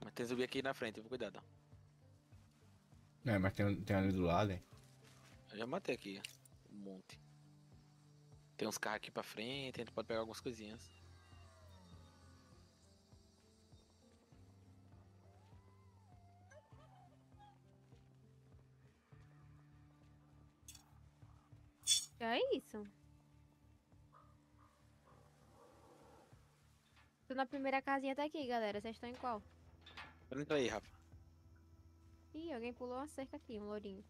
Speaker 2: Mas tem zumbi aqui na frente, cuidado.
Speaker 1: É, mas tem, tem ali do lado, hein?
Speaker 2: Eu já matei aqui, um monte. Tem uns carros aqui pra frente, a gente pode pegar algumas coisinhas.
Speaker 3: É isso. Tô na primeira casinha tá aqui, galera. Vocês estão em qual?
Speaker 2: Entra aí, Rafa.
Speaker 3: Ih, alguém pulou uma cerca aqui, um lourinho.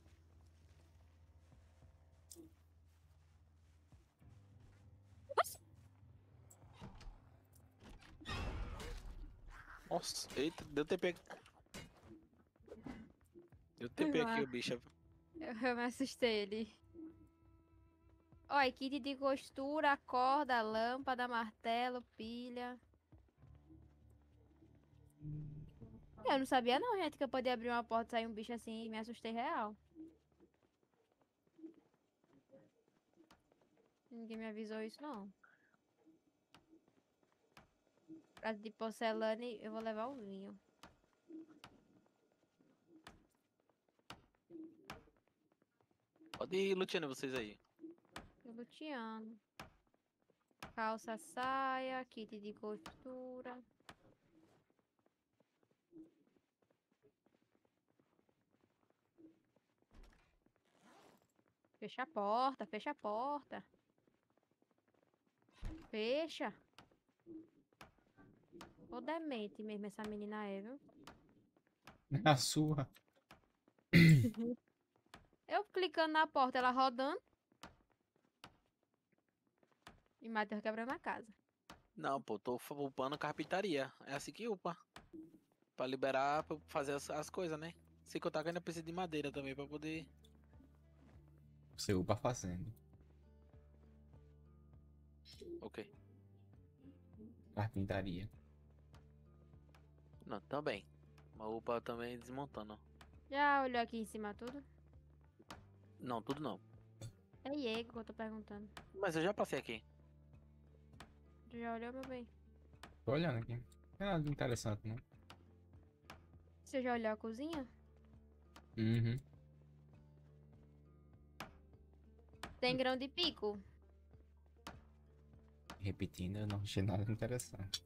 Speaker 2: Nossa, eita, deu TP. Deu TP aqui, o bicho.
Speaker 3: Eu, eu me assustei ali. Olha, kit de costura, corda, lâmpada, martelo, pilha. Eu não sabia não, gente, que eu podia abrir uma porta e sair um bicho assim e me assustei real. Ninguém me avisou isso, não. Prato de porcelana e eu vou levar o vinho.
Speaker 2: Pode ir luteando vocês aí.
Speaker 3: Eu luteando. Calça, saia, kit de costura. Fecha a porta, fecha a porta. Fecha. Ô demente mesmo essa menina é, viu? [laughs]
Speaker 1: A sua. [coughs]
Speaker 3: Eu clicando na porta, ela rodando. E Matheus quebrando a casa.
Speaker 2: Não, pô, tô upando carpintaria. É assim que upa. Pra liberar, pra fazer as, as coisas, né? Se que eu ainda preciso de madeira também pra poder.
Speaker 1: Você upa fazendo.
Speaker 2: Ok.
Speaker 1: Carpintaria.
Speaker 2: Não, também. Mas upa também desmontando.
Speaker 3: Já olhou aqui em cima tudo?
Speaker 2: Não, tudo não.
Speaker 3: É Diego que eu tô perguntando.
Speaker 2: Mas eu já passei aqui.
Speaker 3: Tu já olhou, meu bem?
Speaker 1: Tô olhando aqui. Não é nada de interessante, não.
Speaker 3: Você já olhou a cozinha?
Speaker 1: Uhum.
Speaker 3: Tem grão de pico?
Speaker 1: Repetindo, eu não achei nada interessante.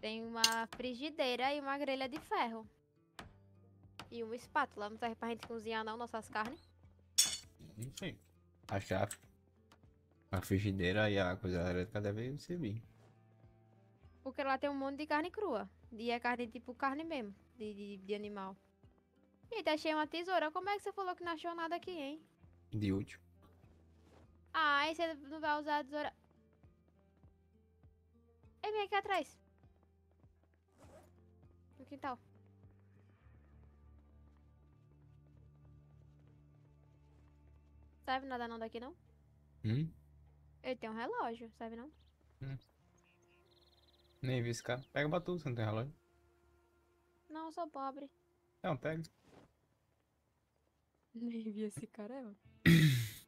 Speaker 3: Tem uma frigideira e uma grelha de ferro. E uma espátula. Não serve pra gente cozinhar não nossas carnes?
Speaker 1: Não sei. A chave. A frigideira e a coisa elétrica devem servir.
Speaker 3: Porque lá tem um monte de carne crua. E é carne tipo carne mesmo. De, de, de animal. Eita, achei uma tesoura. Como é que você falou que não achou nada aqui, hein?
Speaker 1: De útil.
Speaker 3: Ah, aí você não vai usar a tesoura. Ei, vem aqui atrás. No quintal. Serve nada não daqui, não?
Speaker 1: Hum?
Speaker 3: Ele tem um relógio, serve não?
Speaker 1: Nem vi esse cara. Pega pra tudo, você não tem relógio.
Speaker 3: Não, eu sou pobre.
Speaker 1: Não, pega.
Speaker 3: Nem vi esse cara, é. [coughs]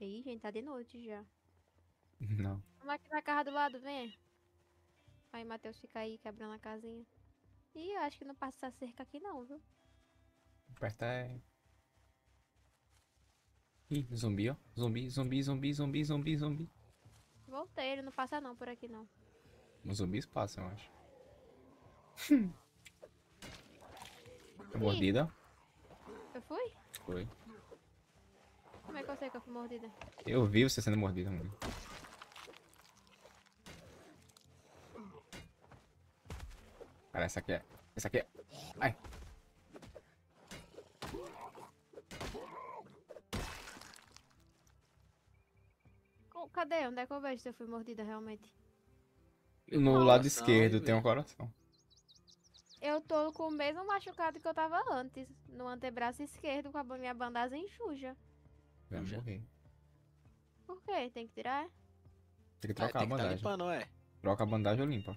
Speaker 3: Ih, gente, tá de noite já.
Speaker 1: Não.
Speaker 3: Vamos aqui na casa do lado, vem. Aí, Matheus fica aí quebrando a casinha. Ih, eu acho que não passa essa cerca aqui não, viu?
Speaker 1: Aperta é. Ih, zumbi, ó. Zumbi, zumbi, zumbi, zumbi, zumbi, zumbi.
Speaker 3: Voltei, ele não passa não por aqui não.
Speaker 1: Os zumbis passam, eu acho. [laughs] Mordida?
Speaker 3: Eu fui?
Speaker 1: Foi.
Speaker 3: Como é que eu sei que eu fui mordida?
Speaker 1: Eu vi você sendo mordida, mano. Cara, essa aqui é. Essa aqui é. Ai.
Speaker 3: Cadê? Onde é que eu vejo se eu fui mordida realmente?
Speaker 1: No
Speaker 2: Coração,
Speaker 1: lado esquerdo tem um coração.
Speaker 3: Eu tô com o mesmo machucado que eu tava antes. No antebraço esquerdo com a minha bandagem suja.
Speaker 1: Vai
Speaker 2: Já.
Speaker 1: morrer.
Speaker 3: Por quê? Tem que tirar?
Speaker 1: Tem que
Speaker 2: É,
Speaker 1: trocar
Speaker 2: tem
Speaker 1: a
Speaker 2: que tá
Speaker 1: bandagem.
Speaker 2: limpando, é.
Speaker 1: Troca a bandagem ou limpa.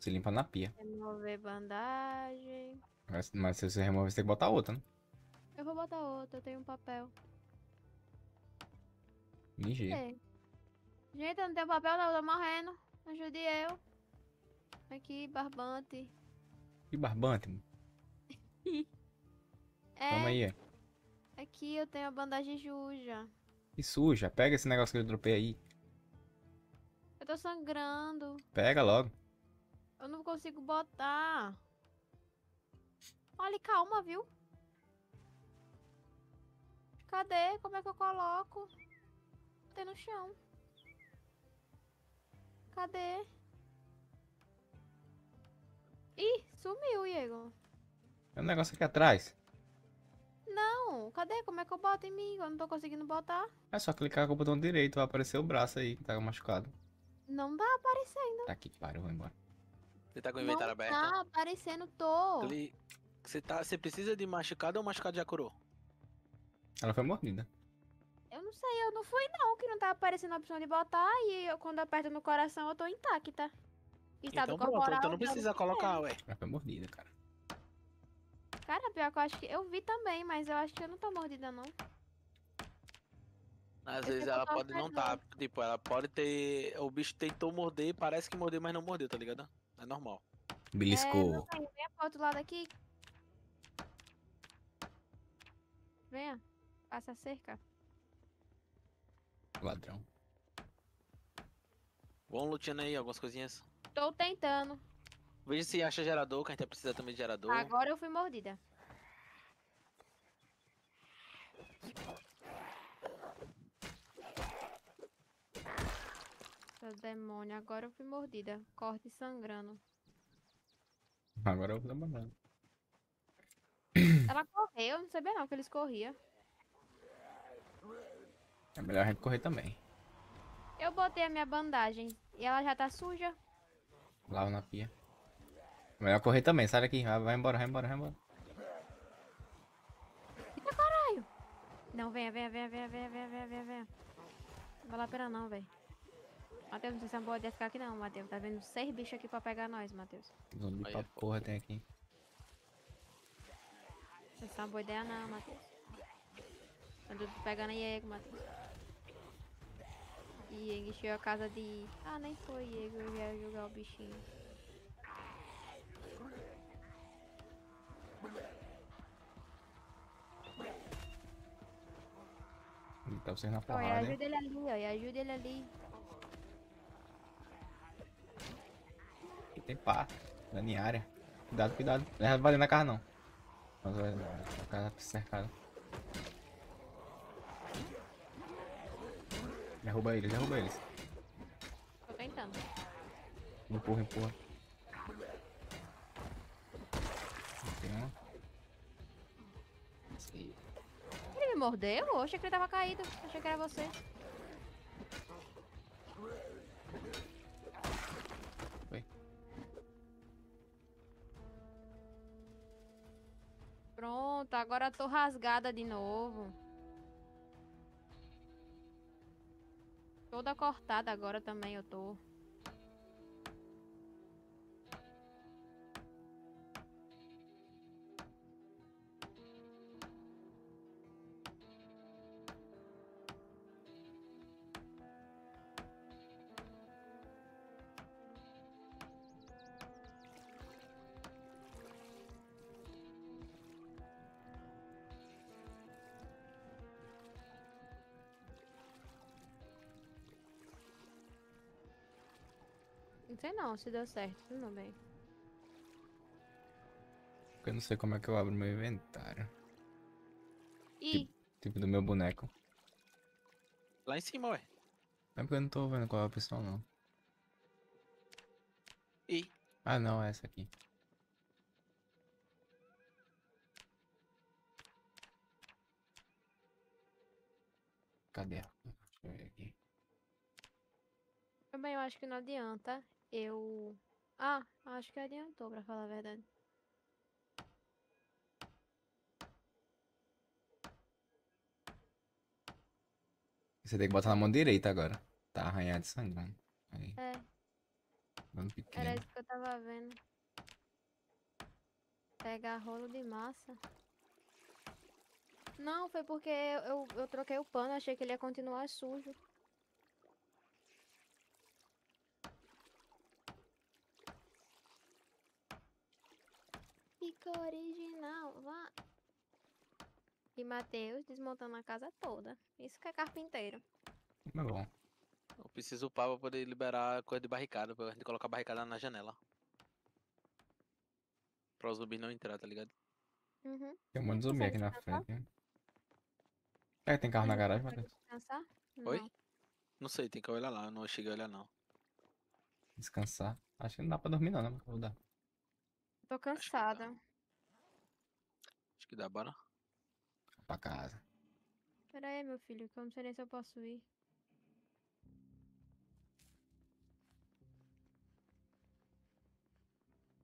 Speaker 1: Se limpa na pia.
Speaker 3: Remover bandagem.
Speaker 1: Mas, mas se você remover, você tem que botar outra, né?
Speaker 3: Eu vou botar outra, eu tenho um papel. É. Gente, eu não tenho papel não, eu tô morrendo. Ajude eu. Aqui, barbante.
Speaker 1: E barbante, mano. [laughs]
Speaker 3: É,
Speaker 1: Toma aí, é.
Speaker 3: aqui eu tenho a bandagem suja.
Speaker 1: E suja. Pega esse negócio que eu dropei aí.
Speaker 3: Eu tô sangrando.
Speaker 1: Pega logo.
Speaker 3: Eu não consigo botar. Olha, calma, viu? Cadê? Como é que eu coloco? Tem no chão. Cadê? Ih, sumiu, Diego.
Speaker 1: Tem um negócio aqui atrás.
Speaker 3: Não, cadê? Como é que eu boto em mim? Eu não tô conseguindo botar.
Speaker 1: É só clicar com o botão direito, vai aparecer o braço aí que tá machucado.
Speaker 3: Não tá aparecendo.
Speaker 1: Tá aqui, pariu, vou embora.
Speaker 2: Você tá com o
Speaker 3: Não
Speaker 2: inventário aberto.
Speaker 3: tá aparecendo, tô.
Speaker 2: Cli- Você, tá... você precisa de machucado ou machucado já curou?
Speaker 1: Ela foi mordida.
Speaker 3: Eu Não sei, eu não fui não, que não tá aparecendo a opção de botar e eu, quando aperto no coração eu tô intacta. Estado
Speaker 2: Então pronto,
Speaker 3: corporal,
Speaker 2: então não precisa colocar, ué.
Speaker 1: Já foi mordida, cara.
Speaker 3: Cara, pior que eu acho que eu vi também, mas eu acho que eu não tô mordida não.
Speaker 2: Às
Speaker 3: Eu
Speaker 2: vezes ela pode não tá. Tipo, ela pode ter. O bicho tentou morder, parece que mordeu, mas não mordeu, tá ligado? É normal.
Speaker 3: É,
Speaker 1: Beliscou.
Speaker 3: não, vem, venha pro outro lado aqui. Venha. Passa a cerca.
Speaker 1: Ladrão.
Speaker 2: Vamos lutando aí, algumas coisinhas.
Speaker 3: Tô tentando.
Speaker 2: Veja se acha gerador, que a gente precisa também de gerador.
Speaker 3: Agora eu fui mordida. Seu demônio, agora eu fui mordida. Corte sangrando.
Speaker 1: Agora eu vou dar banana.
Speaker 3: Ela correu, eu não sabia não que eles corriam.
Speaker 1: É melhor a gente correr também.
Speaker 3: Eu botei a minha bandagem e ela já tá suja.
Speaker 1: Lava na pia. Melhor correr também, sai daqui. Vai vai embora, vai embora, vai embora.
Speaker 3: Eita caralho! Não, venha, venha, venha, venha, venha, venha, venha, venha, venha. Não vale a pena não, velho. Matheus, não sei se é uma boa ideia ficar aqui não, Matheus. Tá vendo seis bichos aqui pra pegar nós, Matheus.
Speaker 1: Zumbi
Speaker 2: Aí
Speaker 1: pra
Speaker 2: é
Speaker 1: porra tem aqui.
Speaker 3: Não sei se é uma boa ideia não, Matheus. Tá tudo pegando Diego, Matheus. E encheu a casa de... Ah, nem foi Diego, eu ia jogar o bichinho.
Speaker 1: Ele tá vocês na
Speaker 3: e
Speaker 1: porrada, hein?
Speaker 3: ajuda ele ali, ó, e ajuda ele ali.
Speaker 1: Aqui tem pá. Área. Cuidado, cuidado. Não é vai dentro da casa não. Mas vai a casa tá cercada. Derruba eles, derruba eles.
Speaker 3: Tô tentando.
Speaker 1: Empurra, empurra. Tem um. Sim.
Speaker 3: Ele me mordeu? Eu achei que ele tava caído. Achei que era você.
Speaker 1: Foi.
Speaker 3: Pronto, agora eu tô rasgada de novo. Toda cortada agora também eu tô. Sei não se deu certo, não bem.
Speaker 1: Porque eu não sei como é que eu abro meu inventário.
Speaker 3: Ih,
Speaker 1: Tipo do meu boneco.
Speaker 2: Lá em cima, ué.
Speaker 1: É porque eu não tô vendo qual é a opção não.
Speaker 2: Ih,
Speaker 1: Ah não, é essa aqui. Cadê? Deixa eu ver aqui.
Speaker 3: também eu acho que não adianta. Eu. Ah, acho que adiantou, pra falar a verdade.
Speaker 1: Você tem que botar na mão direita agora. Tá arranhado e sangrando. Aí,
Speaker 3: É,
Speaker 1: dando
Speaker 3: era
Speaker 1: pequeno.
Speaker 3: isso que eu tava vendo. Pegar rolo de massa. Não, foi porque eu, eu, eu troquei o pano, achei que ele ia continuar sujo. Fica original, vá. E Matheus desmontando a casa toda. Isso que é carpinteiro.
Speaker 1: Mas bom.
Speaker 2: eu preciso upar pra poder liberar coisa de barricada, pra gente colocar barricada na janela. Pra os zumbis não entrar, tá ligado?
Speaker 3: Uhum.
Speaker 1: Tem um monte de zumbi aqui na frente. hein? Será que tem carro na garagem, Matheus?
Speaker 3: Descansar?
Speaker 2: Oi?
Speaker 3: Não.
Speaker 2: Não sei, tem que olhar lá, eu não cheguei a olhar não.
Speaker 1: Descansar. Acho que não dá pra dormir não, né? Vou dar.
Speaker 3: Tô
Speaker 2: que dá.
Speaker 3: cansada
Speaker 2: que dá, bora?
Speaker 1: Pra casa.
Speaker 3: Pera aí, meu filho, que eu não sei nem se eu posso ir.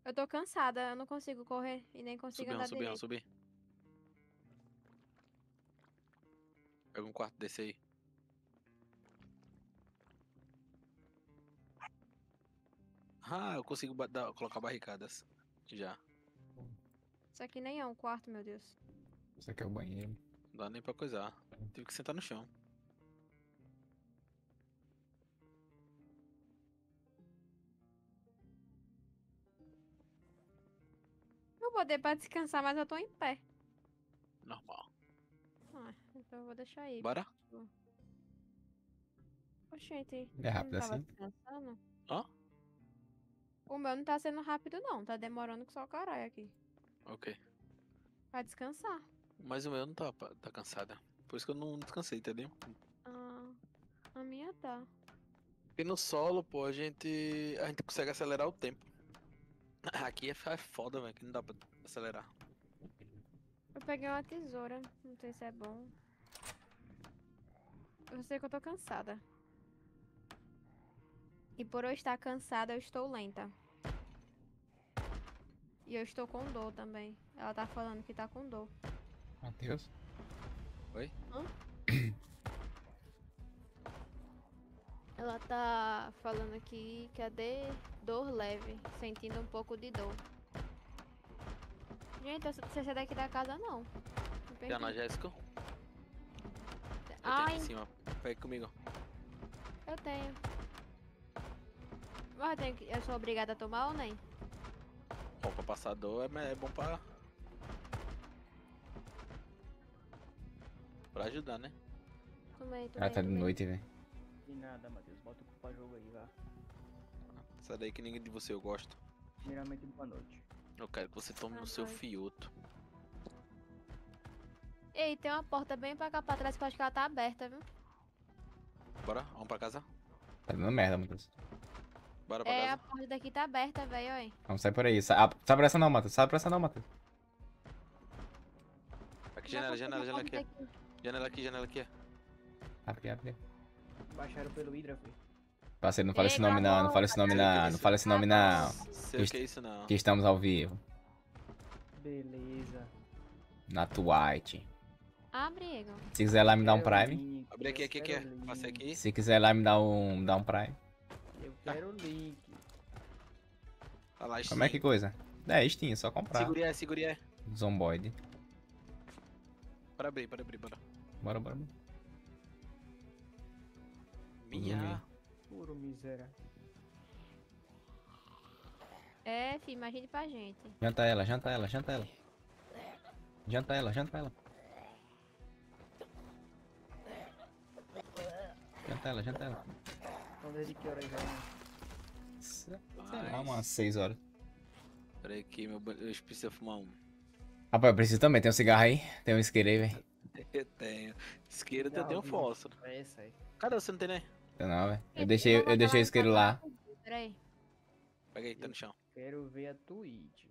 Speaker 3: Eu tô cansada, eu não consigo correr e nem consigo
Speaker 2: subindo,
Speaker 3: andar
Speaker 2: subi, subir. Pega um quarto desse aí. Ah, eu consigo dar, colocar barricadas. Já.
Speaker 3: Isso aqui nem é um quarto, meu Deus.
Speaker 1: Isso aqui é o banheiro.
Speaker 2: Não dá nem pra coisar. Tive que sentar no chão.
Speaker 3: Eu botei pra descansar, mas eu tô em pé.
Speaker 2: Normal.
Speaker 3: Ah, então eu vou deixar aí.
Speaker 2: Bora?
Speaker 3: Oxente.
Speaker 1: É rápido
Speaker 3: não tava
Speaker 1: assim?
Speaker 3: descansando?
Speaker 2: Hã?
Speaker 3: O meu não tá sendo rápido, não. Tá demorando que só o caralho aqui.
Speaker 2: Ok.
Speaker 3: Vai descansar.
Speaker 2: Mas o meu não tá, tá cansada. Por isso que eu não descansei, entendeu?
Speaker 3: Ah, a minha tá.
Speaker 2: Porque no solo, pô, a gente. A gente consegue acelerar o tempo. [laughs] Aqui é é foda, velho, que não dá pra acelerar.
Speaker 3: Eu peguei uma tesoura. Não sei se é bom. Eu sei que eu tô cansada. E por eu estar cansada, eu estou lenta. E eu estou com dor também. Ela tá falando que tá com dor.
Speaker 1: Matheus. [coughs]
Speaker 3: Ela tá falando aqui que é de dor leve, sentindo um pouco de dor. Gente, eu não sei se é daqui da casa não. Me
Speaker 2: Já na. Jéssica? Eu tenho
Speaker 3: Ai,
Speaker 2: aqui em cima. Pega comigo.
Speaker 3: eu tenho. Mas eu, tenho que... eu sou obrigada a tomar ou nem?
Speaker 2: Bom, pra passar dor é, é bom pra. Pra ajudar, né?
Speaker 3: Tomei, tomei.
Speaker 1: Ah, tá de noite, velho.
Speaker 6: De nada, Matheus. Bota o cu pra jogo aí, vá.
Speaker 2: Sai daí que ninguém de você eu gosto.
Speaker 6: Primeiramente, boa noite.
Speaker 2: Eu quero que você tome
Speaker 3: Ah,
Speaker 2: no seu fioto.
Speaker 3: Ei, tem uma porta bem pra cá pra trás que eu acho que ela tá aberta, viu?
Speaker 2: Bora? Vamos pra casa?
Speaker 1: Tá dando merda, Matheus.
Speaker 2: Bora pra
Speaker 3: É, a
Speaker 2: casa?
Speaker 3: porta daqui tá aberta, velho, olha.
Speaker 1: Vamos sair por aí. Sai, ah, sai por essa não, Matheus. Sai por essa não, Matheus.
Speaker 2: Aqui, janela, janela, janela
Speaker 3: a
Speaker 2: aqui.
Speaker 3: aqui.
Speaker 2: Janela aqui, janela aqui.
Speaker 1: Abre, abre.
Speaker 6: Baixaram pelo Hydra, foi.
Speaker 1: Parceiro, não fala
Speaker 3: Ei,
Speaker 1: esse nome não, não fala esse nome não, não fala esse nome não.
Speaker 2: Sei o que é isso não.
Speaker 1: Que estamos ao vivo.
Speaker 6: Beleza.
Speaker 1: Na Twitch.
Speaker 3: Abre, Igor.
Speaker 1: Se quiser lá me dar um Prime.
Speaker 2: Abre aqui, aqui, aqui. é. Passei aqui.
Speaker 1: Se quiser lá me dar um, me dar um Prime.
Speaker 6: Quero link.
Speaker 2: Olha lá,
Speaker 1: Como é que coisa? É, Steam, é só comprar.
Speaker 2: Segure aí, segure aí.
Speaker 1: Zomboid.
Speaker 2: Bora abrir, bora abrir, bora.
Speaker 1: Bora, bora.
Speaker 2: Minha.
Speaker 6: Puro miséria.
Speaker 3: É, fi, imagine pra gente.
Speaker 1: Janta ela, janta ela, janta ela. Janta ela, janta ela. Janta ela, janta ela.
Speaker 6: Então desde que hora já? né?
Speaker 1: Sei lá, umas 6 horas.
Speaker 2: Pera aí que meu, eu preciso fumar um.
Speaker 1: Rapaz, eu preciso também. Tem um cigarro aí? Tem um isqueiro aí, velho?
Speaker 2: Eu tenho. Isqueiro eu tenho um fósforo.
Speaker 6: É essa aí.
Speaker 2: Cadê você não tem, né?
Speaker 1: Tem não, velho. Eu deixei, eu deixei o isqueiro lá.
Speaker 3: Peraí.
Speaker 2: Pega aí, tá no chão.
Speaker 6: Quero ver a Twitch.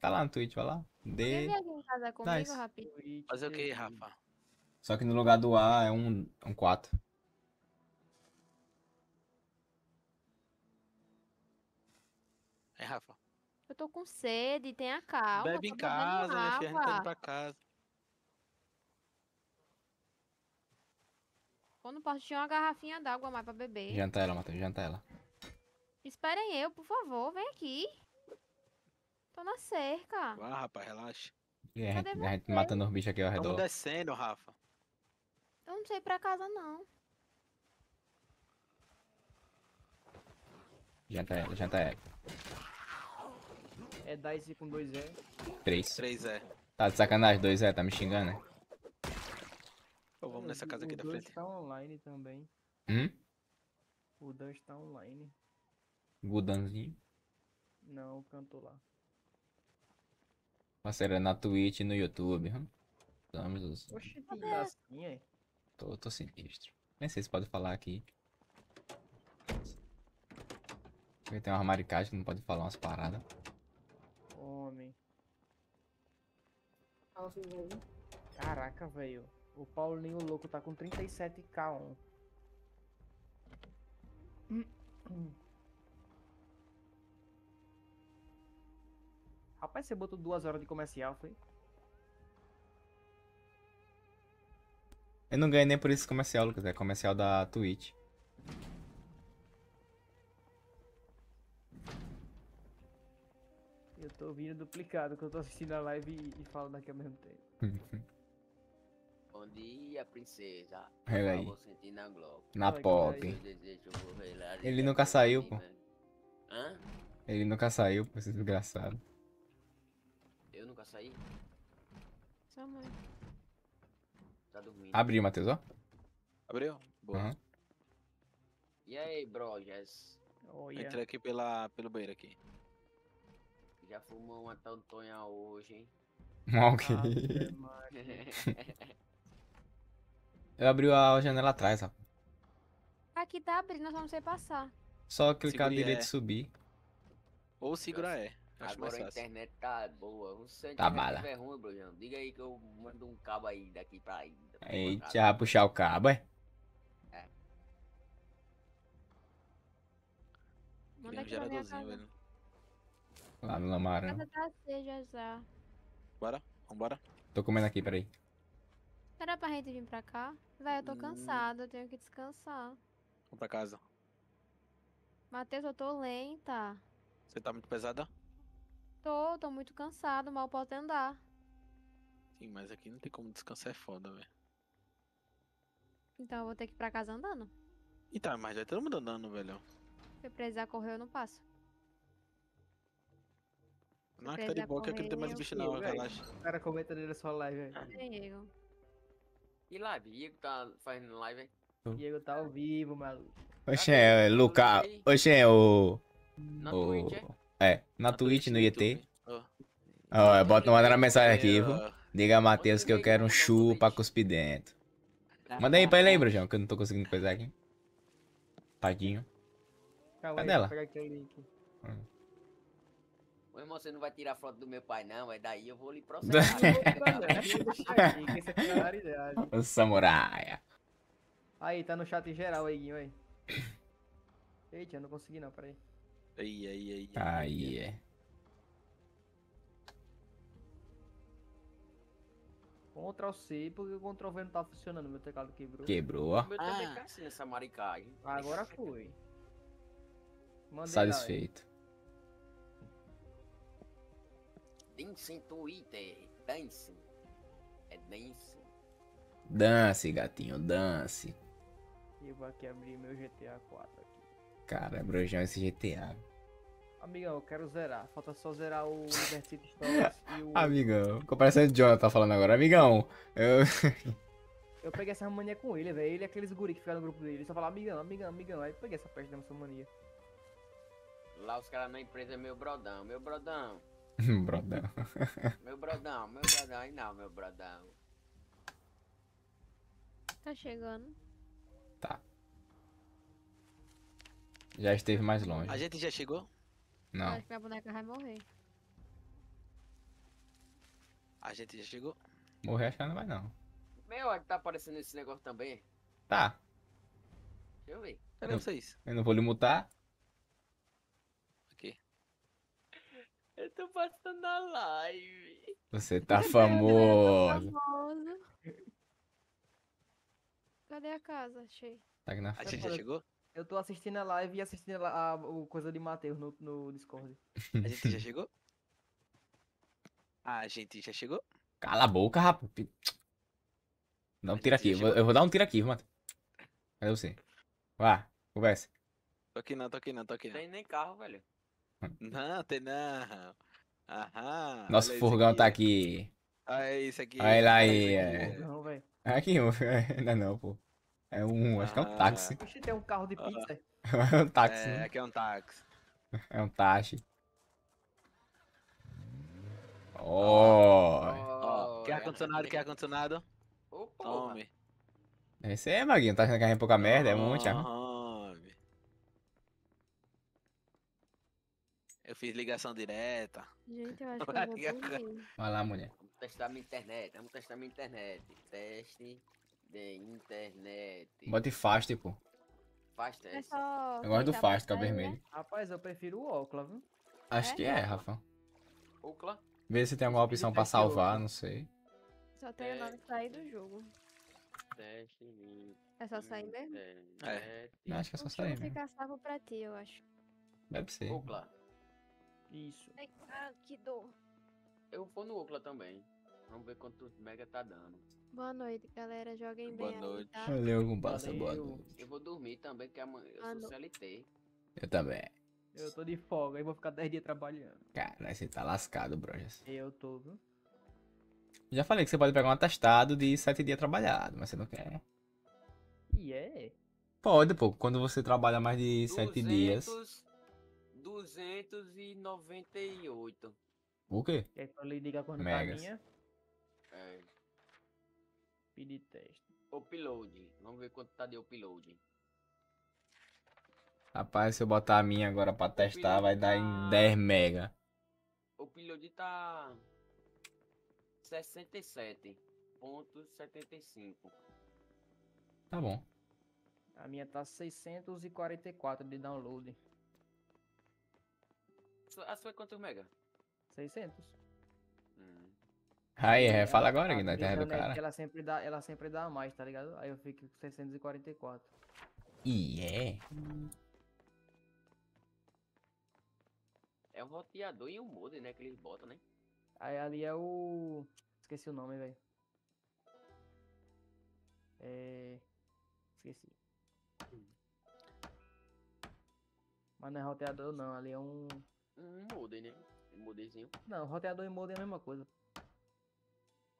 Speaker 1: Tá lá no Twitch, vai lá.
Speaker 3: Quer
Speaker 1: D.
Speaker 3: vir aqui em casa comigo,
Speaker 1: Nice.
Speaker 2: Fazer o que. Rafa?
Speaker 1: Só que no lugar do A é um, um
Speaker 2: É, Rafa.
Speaker 3: Eu tô com sede, tenha calma.
Speaker 2: Bebe
Speaker 3: tô
Speaker 2: em casa, minha filha. A gente tá indo pra casa.
Speaker 3: Quando posso tinha uma garrafinha d'água mais pra beber.
Speaker 1: Janta ela, Matheus, janta ela.
Speaker 3: Esperem eu, por favor, vem aqui. Tô na cerca.
Speaker 2: Vai, rapaz, relaxa.
Speaker 1: E a gente, a gente matando os bichos aqui ao
Speaker 2: Estamos
Speaker 1: redor.
Speaker 2: descendo, Rafa.
Speaker 3: Eu não sei ir pra casa, não.
Speaker 1: Janta ela, janta ela.
Speaker 6: É Dice com dois E.
Speaker 1: 3.
Speaker 2: 3 é.
Speaker 1: Tá de sacanagem, 2 é, tá me xingando, né?
Speaker 2: Então vamos nessa casa aqui da
Speaker 6: O
Speaker 2: frente.
Speaker 6: tá online também.
Speaker 1: Hum?
Speaker 6: O Dust tá online.
Speaker 1: Gudanzinho.
Speaker 6: Não, cantou lá.
Speaker 1: Parceiro, é na Twitch e no YouTube. hum? Estamos os...
Speaker 6: Oxi, tem assim, é?
Speaker 1: Tô, tô sinistro. Nem sei se pode falar aqui. Tem uma maricagem que não pode falar umas paradas.
Speaker 6: Homem. Caraca, velho. O Paulinho louco tá com 37k1. [clears throat] Rapaz, você botou duas horas de comercial, foi?
Speaker 1: Eu não ganhei nem por esse comercial, Lucas. É comercial da Twitch.
Speaker 6: Tô ouvindo duplicado, que eu tô assistindo a live e, e falando aqui ao mesmo tempo. [laughs]
Speaker 7: Bom dia, princesa.
Speaker 1: Olha aí.
Speaker 7: Na Globo.
Speaker 1: Na pop. Ele nunca saiu, pô.
Speaker 7: Hã?
Speaker 1: Ele nunca saiu, pô, esse desgraçado.
Speaker 7: Eu nunca saí?
Speaker 3: Sua mãe.
Speaker 7: Tá dormindo.
Speaker 1: Abriu, Matheus, ó.
Speaker 2: Abriu? Boa.
Speaker 1: Aham.
Speaker 7: E aí, brojas?
Speaker 6: Olha.
Speaker 2: Entrei aqui pela, pelo banheiro aqui.
Speaker 7: Já fumou uma tontonha hoje, hein?
Speaker 1: Ok. [laughs] Eu abri a janela atrás, rapaz.
Speaker 3: Aqui tá abrindo, só não sei passar.
Speaker 1: Só clicar
Speaker 2: Segure
Speaker 1: direito
Speaker 2: E.
Speaker 1: e subir.
Speaker 2: Ou segura é. Acho
Speaker 7: Agora a
Speaker 2: fácil.
Speaker 7: internet tá boa. A
Speaker 1: Tá bala.
Speaker 7: tiver ruim, brojão, diga aí que eu mando um cabo aí daqui pra aí.
Speaker 1: já puxar o cabo, é?
Speaker 3: Manda
Speaker 2: Queria um
Speaker 3: aqui pra minha
Speaker 2: geradorzinho,
Speaker 3: casa.
Speaker 2: velho.
Speaker 1: Lá no
Speaker 3: A
Speaker 1: lamarão.
Speaker 3: casa tá já.
Speaker 2: Bora? Vambora?
Speaker 1: Tô comendo aqui, peraí.
Speaker 3: Era pra gente vir pra cá? Véi, eu tô
Speaker 2: Hum.
Speaker 3: cansada, eu tenho que descansar.
Speaker 2: Vamos pra casa.
Speaker 3: Matheus, eu tô lenta.
Speaker 2: Você tá muito pesada?
Speaker 3: Tô, tô muito cansado, mal posso andar.
Speaker 2: Sim, mas aqui não tem como descansar, é foda, velho.
Speaker 3: Então eu vou ter que ir pra casa andando.
Speaker 2: E tá, mas vai todo mundo andando, velho.
Speaker 3: Se precisar correr, eu não passo.
Speaker 2: Não, que tá de boa, que aqui não tem mais bicho
Speaker 6: eu
Speaker 2: não, relaxa.
Speaker 6: O cara comenta nele na sua live.
Speaker 3: Diego.
Speaker 7: E live? Iego tá fazendo live, hein?
Speaker 6: Diego tá ao vivo, maluco.
Speaker 1: Oxe, é, Luca. Oxe, é o.
Speaker 7: Na
Speaker 1: o...
Speaker 7: Twitch, é?
Speaker 1: É, na Twitch, no IET.
Speaker 2: YouTube. Ó.
Speaker 1: Ó, eu boto mandando a mensagem aqui, viu?
Speaker 2: ó,
Speaker 1: Diga a Matheus que eu quero um chu pra cuspir dentro. Manda aí pra ele aí, Brujão, que eu não tô conseguindo coisar aqui. Tadinho.
Speaker 6: Calma
Speaker 1: Cadê
Speaker 6: aí,
Speaker 1: ela?
Speaker 6: vou pegar aqui o link.
Speaker 7: Ô, irmão, você não vai tirar foto do meu pai, não? É daí eu vou lhe processar. [laughs]
Speaker 6: é
Speaker 1: samurai.
Speaker 6: Aí, tá no chat geral aí, Guinho, aí. Eita, eu não consegui não, peraí.
Speaker 2: Aí, aí, aí.
Speaker 1: Aí, é.
Speaker 6: Ctrl C, porque o Ctrl V não tá funcionando, meu teclado quebrou.
Speaker 1: Quebrou,
Speaker 7: meu também
Speaker 2: Ah.
Speaker 7: tá assim, essa maricagem.
Speaker 6: Agora foi. Mandei
Speaker 1: Satisfeito.
Speaker 7: Dance Twitter. Dance. É dance.
Speaker 1: Dance, gatinho, dance.
Speaker 6: E eu vou aqui abrir meu GTA 4 aqui.
Speaker 1: Cara, Brujão, esse GTA.
Speaker 6: Amigão, eu quero zerar. Falta só zerar o [laughs] Liberty City Stories e o...
Speaker 1: Amigão, ficou parecendo o Jonathan tá falando agora. Amigão, eu. [laughs]
Speaker 6: Eu peguei essa mania com ele, velho. Ele é aqueles guri que ficaram no grupo dele. Ele só fala amigão, amigão, amigão. Aí eu peguei essa peste dessa mania.
Speaker 7: Lá os caras na empresa é meu brodão, meu brodão, [laughs]
Speaker 1: Brodão.
Speaker 7: meu brodão, meu brodão. Aí não, meu brodão.
Speaker 3: Tá chegando.
Speaker 1: Tá. Já esteve mais longe.
Speaker 2: A gente já chegou?
Speaker 1: Não.
Speaker 3: Acho que minha boneca vai morrer.
Speaker 2: A gente já chegou?
Speaker 1: Morrer acho que ela não vai, não.
Speaker 7: Meu, que tá aparecendo esse negócio também.
Speaker 1: Tá.
Speaker 7: Deixa eu ver.
Speaker 2: Cadê
Speaker 1: Eu-
Speaker 2: vocês?
Speaker 1: Eu não vou lhe mutar.
Speaker 2: Aqui.
Speaker 7: Eu tô passando a live.
Speaker 1: Você tá famoso.
Speaker 3: Cadê a casa? Achei.
Speaker 1: Tá aqui na
Speaker 2: A
Speaker 1: frente.
Speaker 2: gente já chegou?
Speaker 6: Eu tô assistindo a live e assistindo a, a- o coisa de Matheus no, no Discord.
Speaker 2: A gente já chegou? A gente já chegou?
Speaker 1: Cala a boca, rapaz. Dá um
Speaker 2: A
Speaker 1: tiro aqui. Eu eu vou dar um tiro aqui, mano. Cadê você? Vá, conversa.
Speaker 2: Tô aqui não, tô aqui não, tô aqui não.
Speaker 7: Tem nem carro, velho.
Speaker 2: Não, tem não. Aham.
Speaker 1: Nosso furgão tá aqui.
Speaker 2: Olha isso aqui.
Speaker 1: Olha lá aí, é.
Speaker 2: aqui.
Speaker 6: Não, velho.
Speaker 1: Aqui, [laughs] ainda não, pô. É um. Acho que é um
Speaker 2: Ah.
Speaker 1: táxi.
Speaker 6: Oxi, tem um carro de
Speaker 2: Ah.
Speaker 6: pizza. [laughs]
Speaker 1: É um táxi.
Speaker 2: É,
Speaker 1: né?
Speaker 2: aqui é um táxi.
Speaker 1: É um táxi. Oh.
Speaker 2: Ó, quer
Speaker 7: é
Speaker 2: ar-condicionado, quer ar-condicionado?
Speaker 7: Porra.
Speaker 2: Tome.
Speaker 1: Esse é, Maguinho. Tá achando que a gente é pouca merda? É muito, já.
Speaker 2: Tome. Eu fiz ligação direta.
Speaker 3: Gente, eu [laughs] acho que
Speaker 2: Vai
Speaker 3: eu vou
Speaker 2: ligar.
Speaker 3: dormir.
Speaker 1: Vai lá, mulher.
Speaker 7: Vamos testar minha internet. Vamos testar minha internet. Teste de internet.
Speaker 1: Bote fast, pô.
Speaker 7: Faz
Speaker 3: É
Speaker 7: teste.
Speaker 3: só.
Speaker 1: Eu gosto do fast, que é
Speaker 3: né?
Speaker 1: vermelho.
Speaker 6: Rapaz, eu prefiro o óculos, viu?
Speaker 1: Acho
Speaker 3: É?
Speaker 1: que é, Rafa.
Speaker 7: Ocla.
Speaker 1: Vê se tem alguma opção pra salvar, não sei.
Speaker 3: Só tem o nome sair do jogo.
Speaker 7: Teste de
Speaker 3: É só sair mesmo?
Speaker 1: Eu acho que é só sair mesmo.
Speaker 3: fica salvo pra ti, eu acho.
Speaker 1: Deve ser.
Speaker 7: Ocla.
Speaker 6: Isso.
Speaker 3: Ai, ah, que dor.
Speaker 7: Eu vou no Ocla também. Vamos ver quanto mega tá dando.
Speaker 8: Boa noite, galera. Joguem
Speaker 2: Boa
Speaker 8: bem
Speaker 2: noite.
Speaker 8: aí, tá?
Speaker 1: Valeu, Gumbassa, boa
Speaker 6: Valeu.
Speaker 1: noite.
Speaker 7: Eu vou dormir também, que amanhã eu
Speaker 8: Ah,
Speaker 7: sou
Speaker 8: não.
Speaker 7: CLT.
Speaker 1: Eu também.
Speaker 6: Eu tô de folga, aí vou ficar 10 dias trabalhando.
Speaker 1: Cara, você tá lascado, Brojas.
Speaker 6: Eu tô, viu?
Speaker 1: Já falei que você pode pegar um atestado de 7 dias trabalhado, mas você não quer.
Speaker 6: E é.
Speaker 1: Pode, pô. Quando você trabalha mais de 7 dias.
Speaker 7: 298.
Speaker 1: O quê?
Speaker 6: Quer que eu lhe diga quando
Speaker 1: Megas.
Speaker 6: tá a minha?
Speaker 7: É,
Speaker 6: Pedir teste.
Speaker 7: upload. Vamos ver quanto tá de upload.
Speaker 1: Rapaz, se eu botar a minha agora pra testar, vai dar em 10 mega.
Speaker 7: O upload tá 67.75.
Speaker 1: Tá bom.
Speaker 6: A minha tá 644 de download.
Speaker 7: Su- A sua é quantos mega?
Speaker 6: 600.
Speaker 7: Hum.
Speaker 1: Aí, é, fala agora
Speaker 6: a
Speaker 1: aqui na terra do cara.
Speaker 6: Ela sempre dá, ela sempre dá mais, tá ligado? Aí eu fico com 644.
Speaker 1: E é.
Speaker 7: É um roteador e um modem, né? Que eles botam, né?
Speaker 6: Aí ali é o. Esqueci o nome, velho. É. Esqueci. Mas não é roteador não, ali é um.
Speaker 7: Um modem, né? Um modemzinho.
Speaker 6: Não, roteador e modem é a mesma coisa.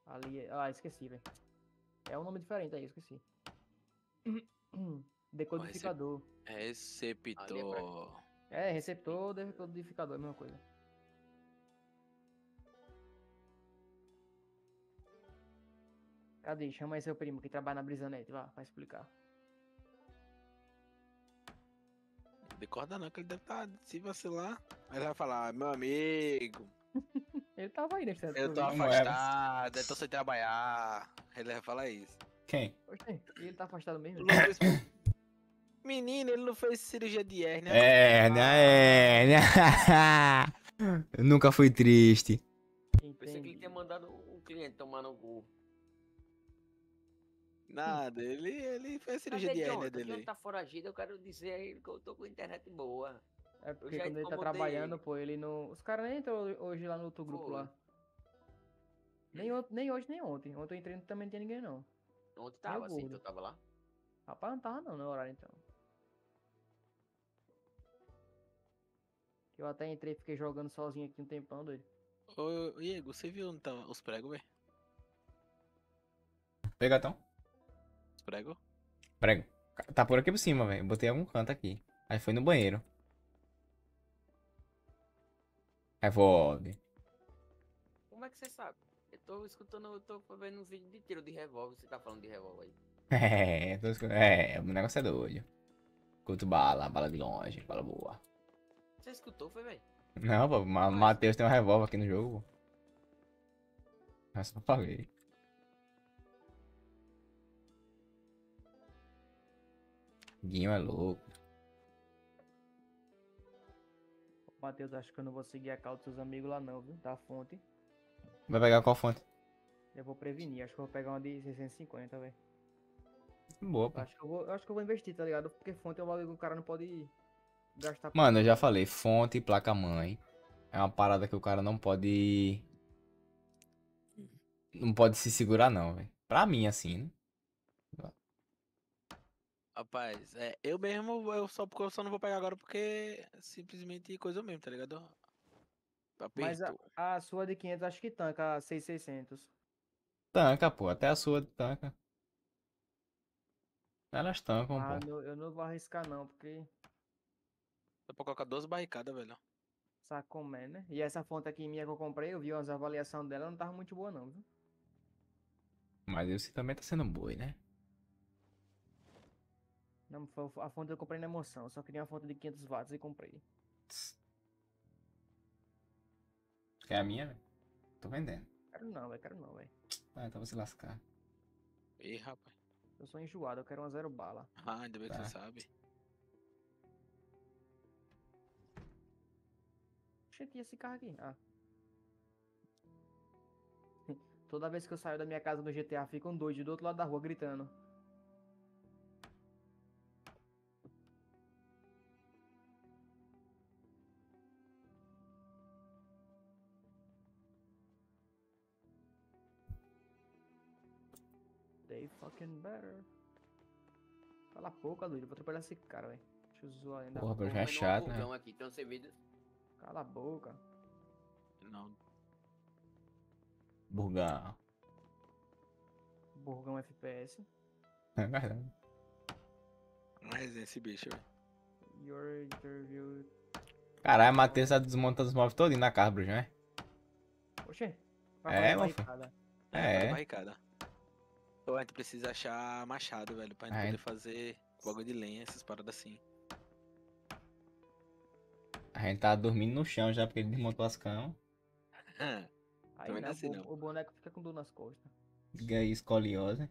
Speaker 6: Ali é. Ah, esqueci, velho. É um nome diferente aí, esqueci. [clears throat] Decodificador.
Speaker 2: Receptor.
Speaker 6: É, receptor, decodificador, é a mesma coisa. Cadê? Chama aí seu primo que trabalha na Brisanete, vá, pra explicar.
Speaker 2: Decorda não, que ele deve estar, se vacilar. Aí ele vai falar, meu amigo, [laughs]
Speaker 6: Ele tava aí nesse
Speaker 2: eu tô
Speaker 1: é?
Speaker 2: afastado, eu tô sem trabalhar. Ele vai falar isso.
Speaker 1: Quem?
Speaker 6: Oxe, e ele tá afastado mesmo?
Speaker 2: Lucas- Menino, ele não fez cirurgia de hérnia.
Speaker 1: É, né? É, né? [laughs] Eu nunca fui triste.
Speaker 7: Pensei que ele
Speaker 6: Entendi.
Speaker 7: tinha mandado um cliente tomar no cu.
Speaker 2: Nada, ele, ele fez cirurgia
Speaker 7: Cadê
Speaker 2: de hérnia dele. Aí.
Speaker 7: tá foragido, eu quero dizer a ele que eu tô com internet boa.
Speaker 6: É porque quando ele tá trabalhando,
Speaker 7: ele.
Speaker 6: pô, ele não. Os caras nem entrou hoje lá no outro grupo
Speaker 7: Foi.
Speaker 6: lá. Nem, on- nem hoje, nem ontem. Ontem eu entrei e também não tinha ninguém não.
Speaker 7: Ontem tava assim, tu tava lá?
Speaker 6: Rapaz, não tava não no horário então. Eu até entrei e fiquei jogando sozinho aqui um tempão, doido.
Speaker 2: Ô, Diego, você viu onde tá os pregos, velho?
Speaker 1: Pegatão?
Speaker 2: Os pregos?
Speaker 1: Prego. Tá por aqui por cima, velho. Botei algum canto aqui. Aí foi no banheiro. Revolve.
Speaker 7: Como é que você sabe? Eu tô escutando, eu tô vendo um vídeo de tiro de revólver, você tá falando de revólver aí. [laughs]
Speaker 1: É, tô escu- é, o negócio é doido. Curto bala, bala de longe, bala boa.
Speaker 7: Você escutou, foi, velho?
Speaker 1: Não, pô, Ma
Speaker 7: Mas-
Speaker 1: Matheus tem um revólver aqui no jogo. Eu só falei. Guinho é louco.
Speaker 6: Matheus, acho que eu não vou seguir a call dos seus amigos lá não, viu? Da fonte.
Speaker 1: Vai pegar qual fonte?
Speaker 6: Eu vou prevenir, acho que eu vou pegar uma de 650, velho.
Speaker 1: Boa, pô.
Speaker 6: Acho que eu vou, acho que eu vou investir, tá ligado? Porque fonte é um bagulho que o cara não pode gastar.
Speaker 1: Mano, eu já falei, fonte e placa-mãe. É uma parada que o cara não pode. Não pode se segurar, não, velho. Pra mim, assim, né?
Speaker 2: Rapaz, é, eu mesmo, eu só, porque eu só não vou pegar agora porque é simplesmente coisa mesmo, tá ligado?
Speaker 6: Mas a, a sua de 500 acho que tanca a 6600.
Speaker 1: Tanca, pô. Até a sua tanca. Elas tancam,
Speaker 6: Ah,
Speaker 1: pô.
Speaker 6: não- eu não vou arriscar não, porque
Speaker 2: Dá pra colocar duas barricadas, velho.
Speaker 6: sabe como é, né? E essa fonte aqui minha que eu comprei, eu vi umas avaliações dela, não tava muito boa não, viu?
Speaker 1: Mas esse também tá sendo boi, né?
Speaker 6: Não, foi a fonte que eu comprei na emoção, eu só queria uma fonte de 500 watts e comprei.
Speaker 1: Quer a minha, velho? Tô vendendo.
Speaker 6: Quero não, velho, quero não, velho.
Speaker 1: Ah, então você lascar.
Speaker 2: Ih, rapaz.
Speaker 6: Eu sou enjoado, eu quero uma zero bala.
Speaker 2: Ah, ainda bem que
Speaker 1: Tá.
Speaker 2: você sabe.
Speaker 6: Oxente, e esse carro aqui? Ah. [laughs] Toda vez que eu saio da minha casa no GTA, ficam doidos do outro lado da rua gritando. Fucking better. Cala a boca, doido. Eu vou atrapalhar esse cara, velho. Deixa eu zoar ainda.
Speaker 1: Porra, Bruno, já é chato, né?
Speaker 7: aqui, então vê.
Speaker 6: Cala a boca.
Speaker 2: Não.
Speaker 1: Burgão.
Speaker 6: Burgão FPS.
Speaker 1: É verdade.
Speaker 2: Mas esse bicho, velho.
Speaker 6: Your interview.
Speaker 1: Caralho, Matheus tá desmontando os móveis todinho na casa, Bruno, né?
Speaker 6: Oxê.
Speaker 1: É,
Speaker 6: barricada.
Speaker 1: É.
Speaker 2: tá barricada. Então a gente precisa achar machado, velho, pra gente
Speaker 1: É.
Speaker 2: poder fazer bagulho de lenha, essas paradas assim.
Speaker 1: A gente tá dormindo no chão já, porque ele desmontou as camas. [laughs]
Speaker 6: Aí
Speaker 2: é
Speaker 6: não,
Speaker 2: assim,
Speaker 6: o, o boneco fica com dor nas costas.
Speaker 1: Diga aí, escoliose.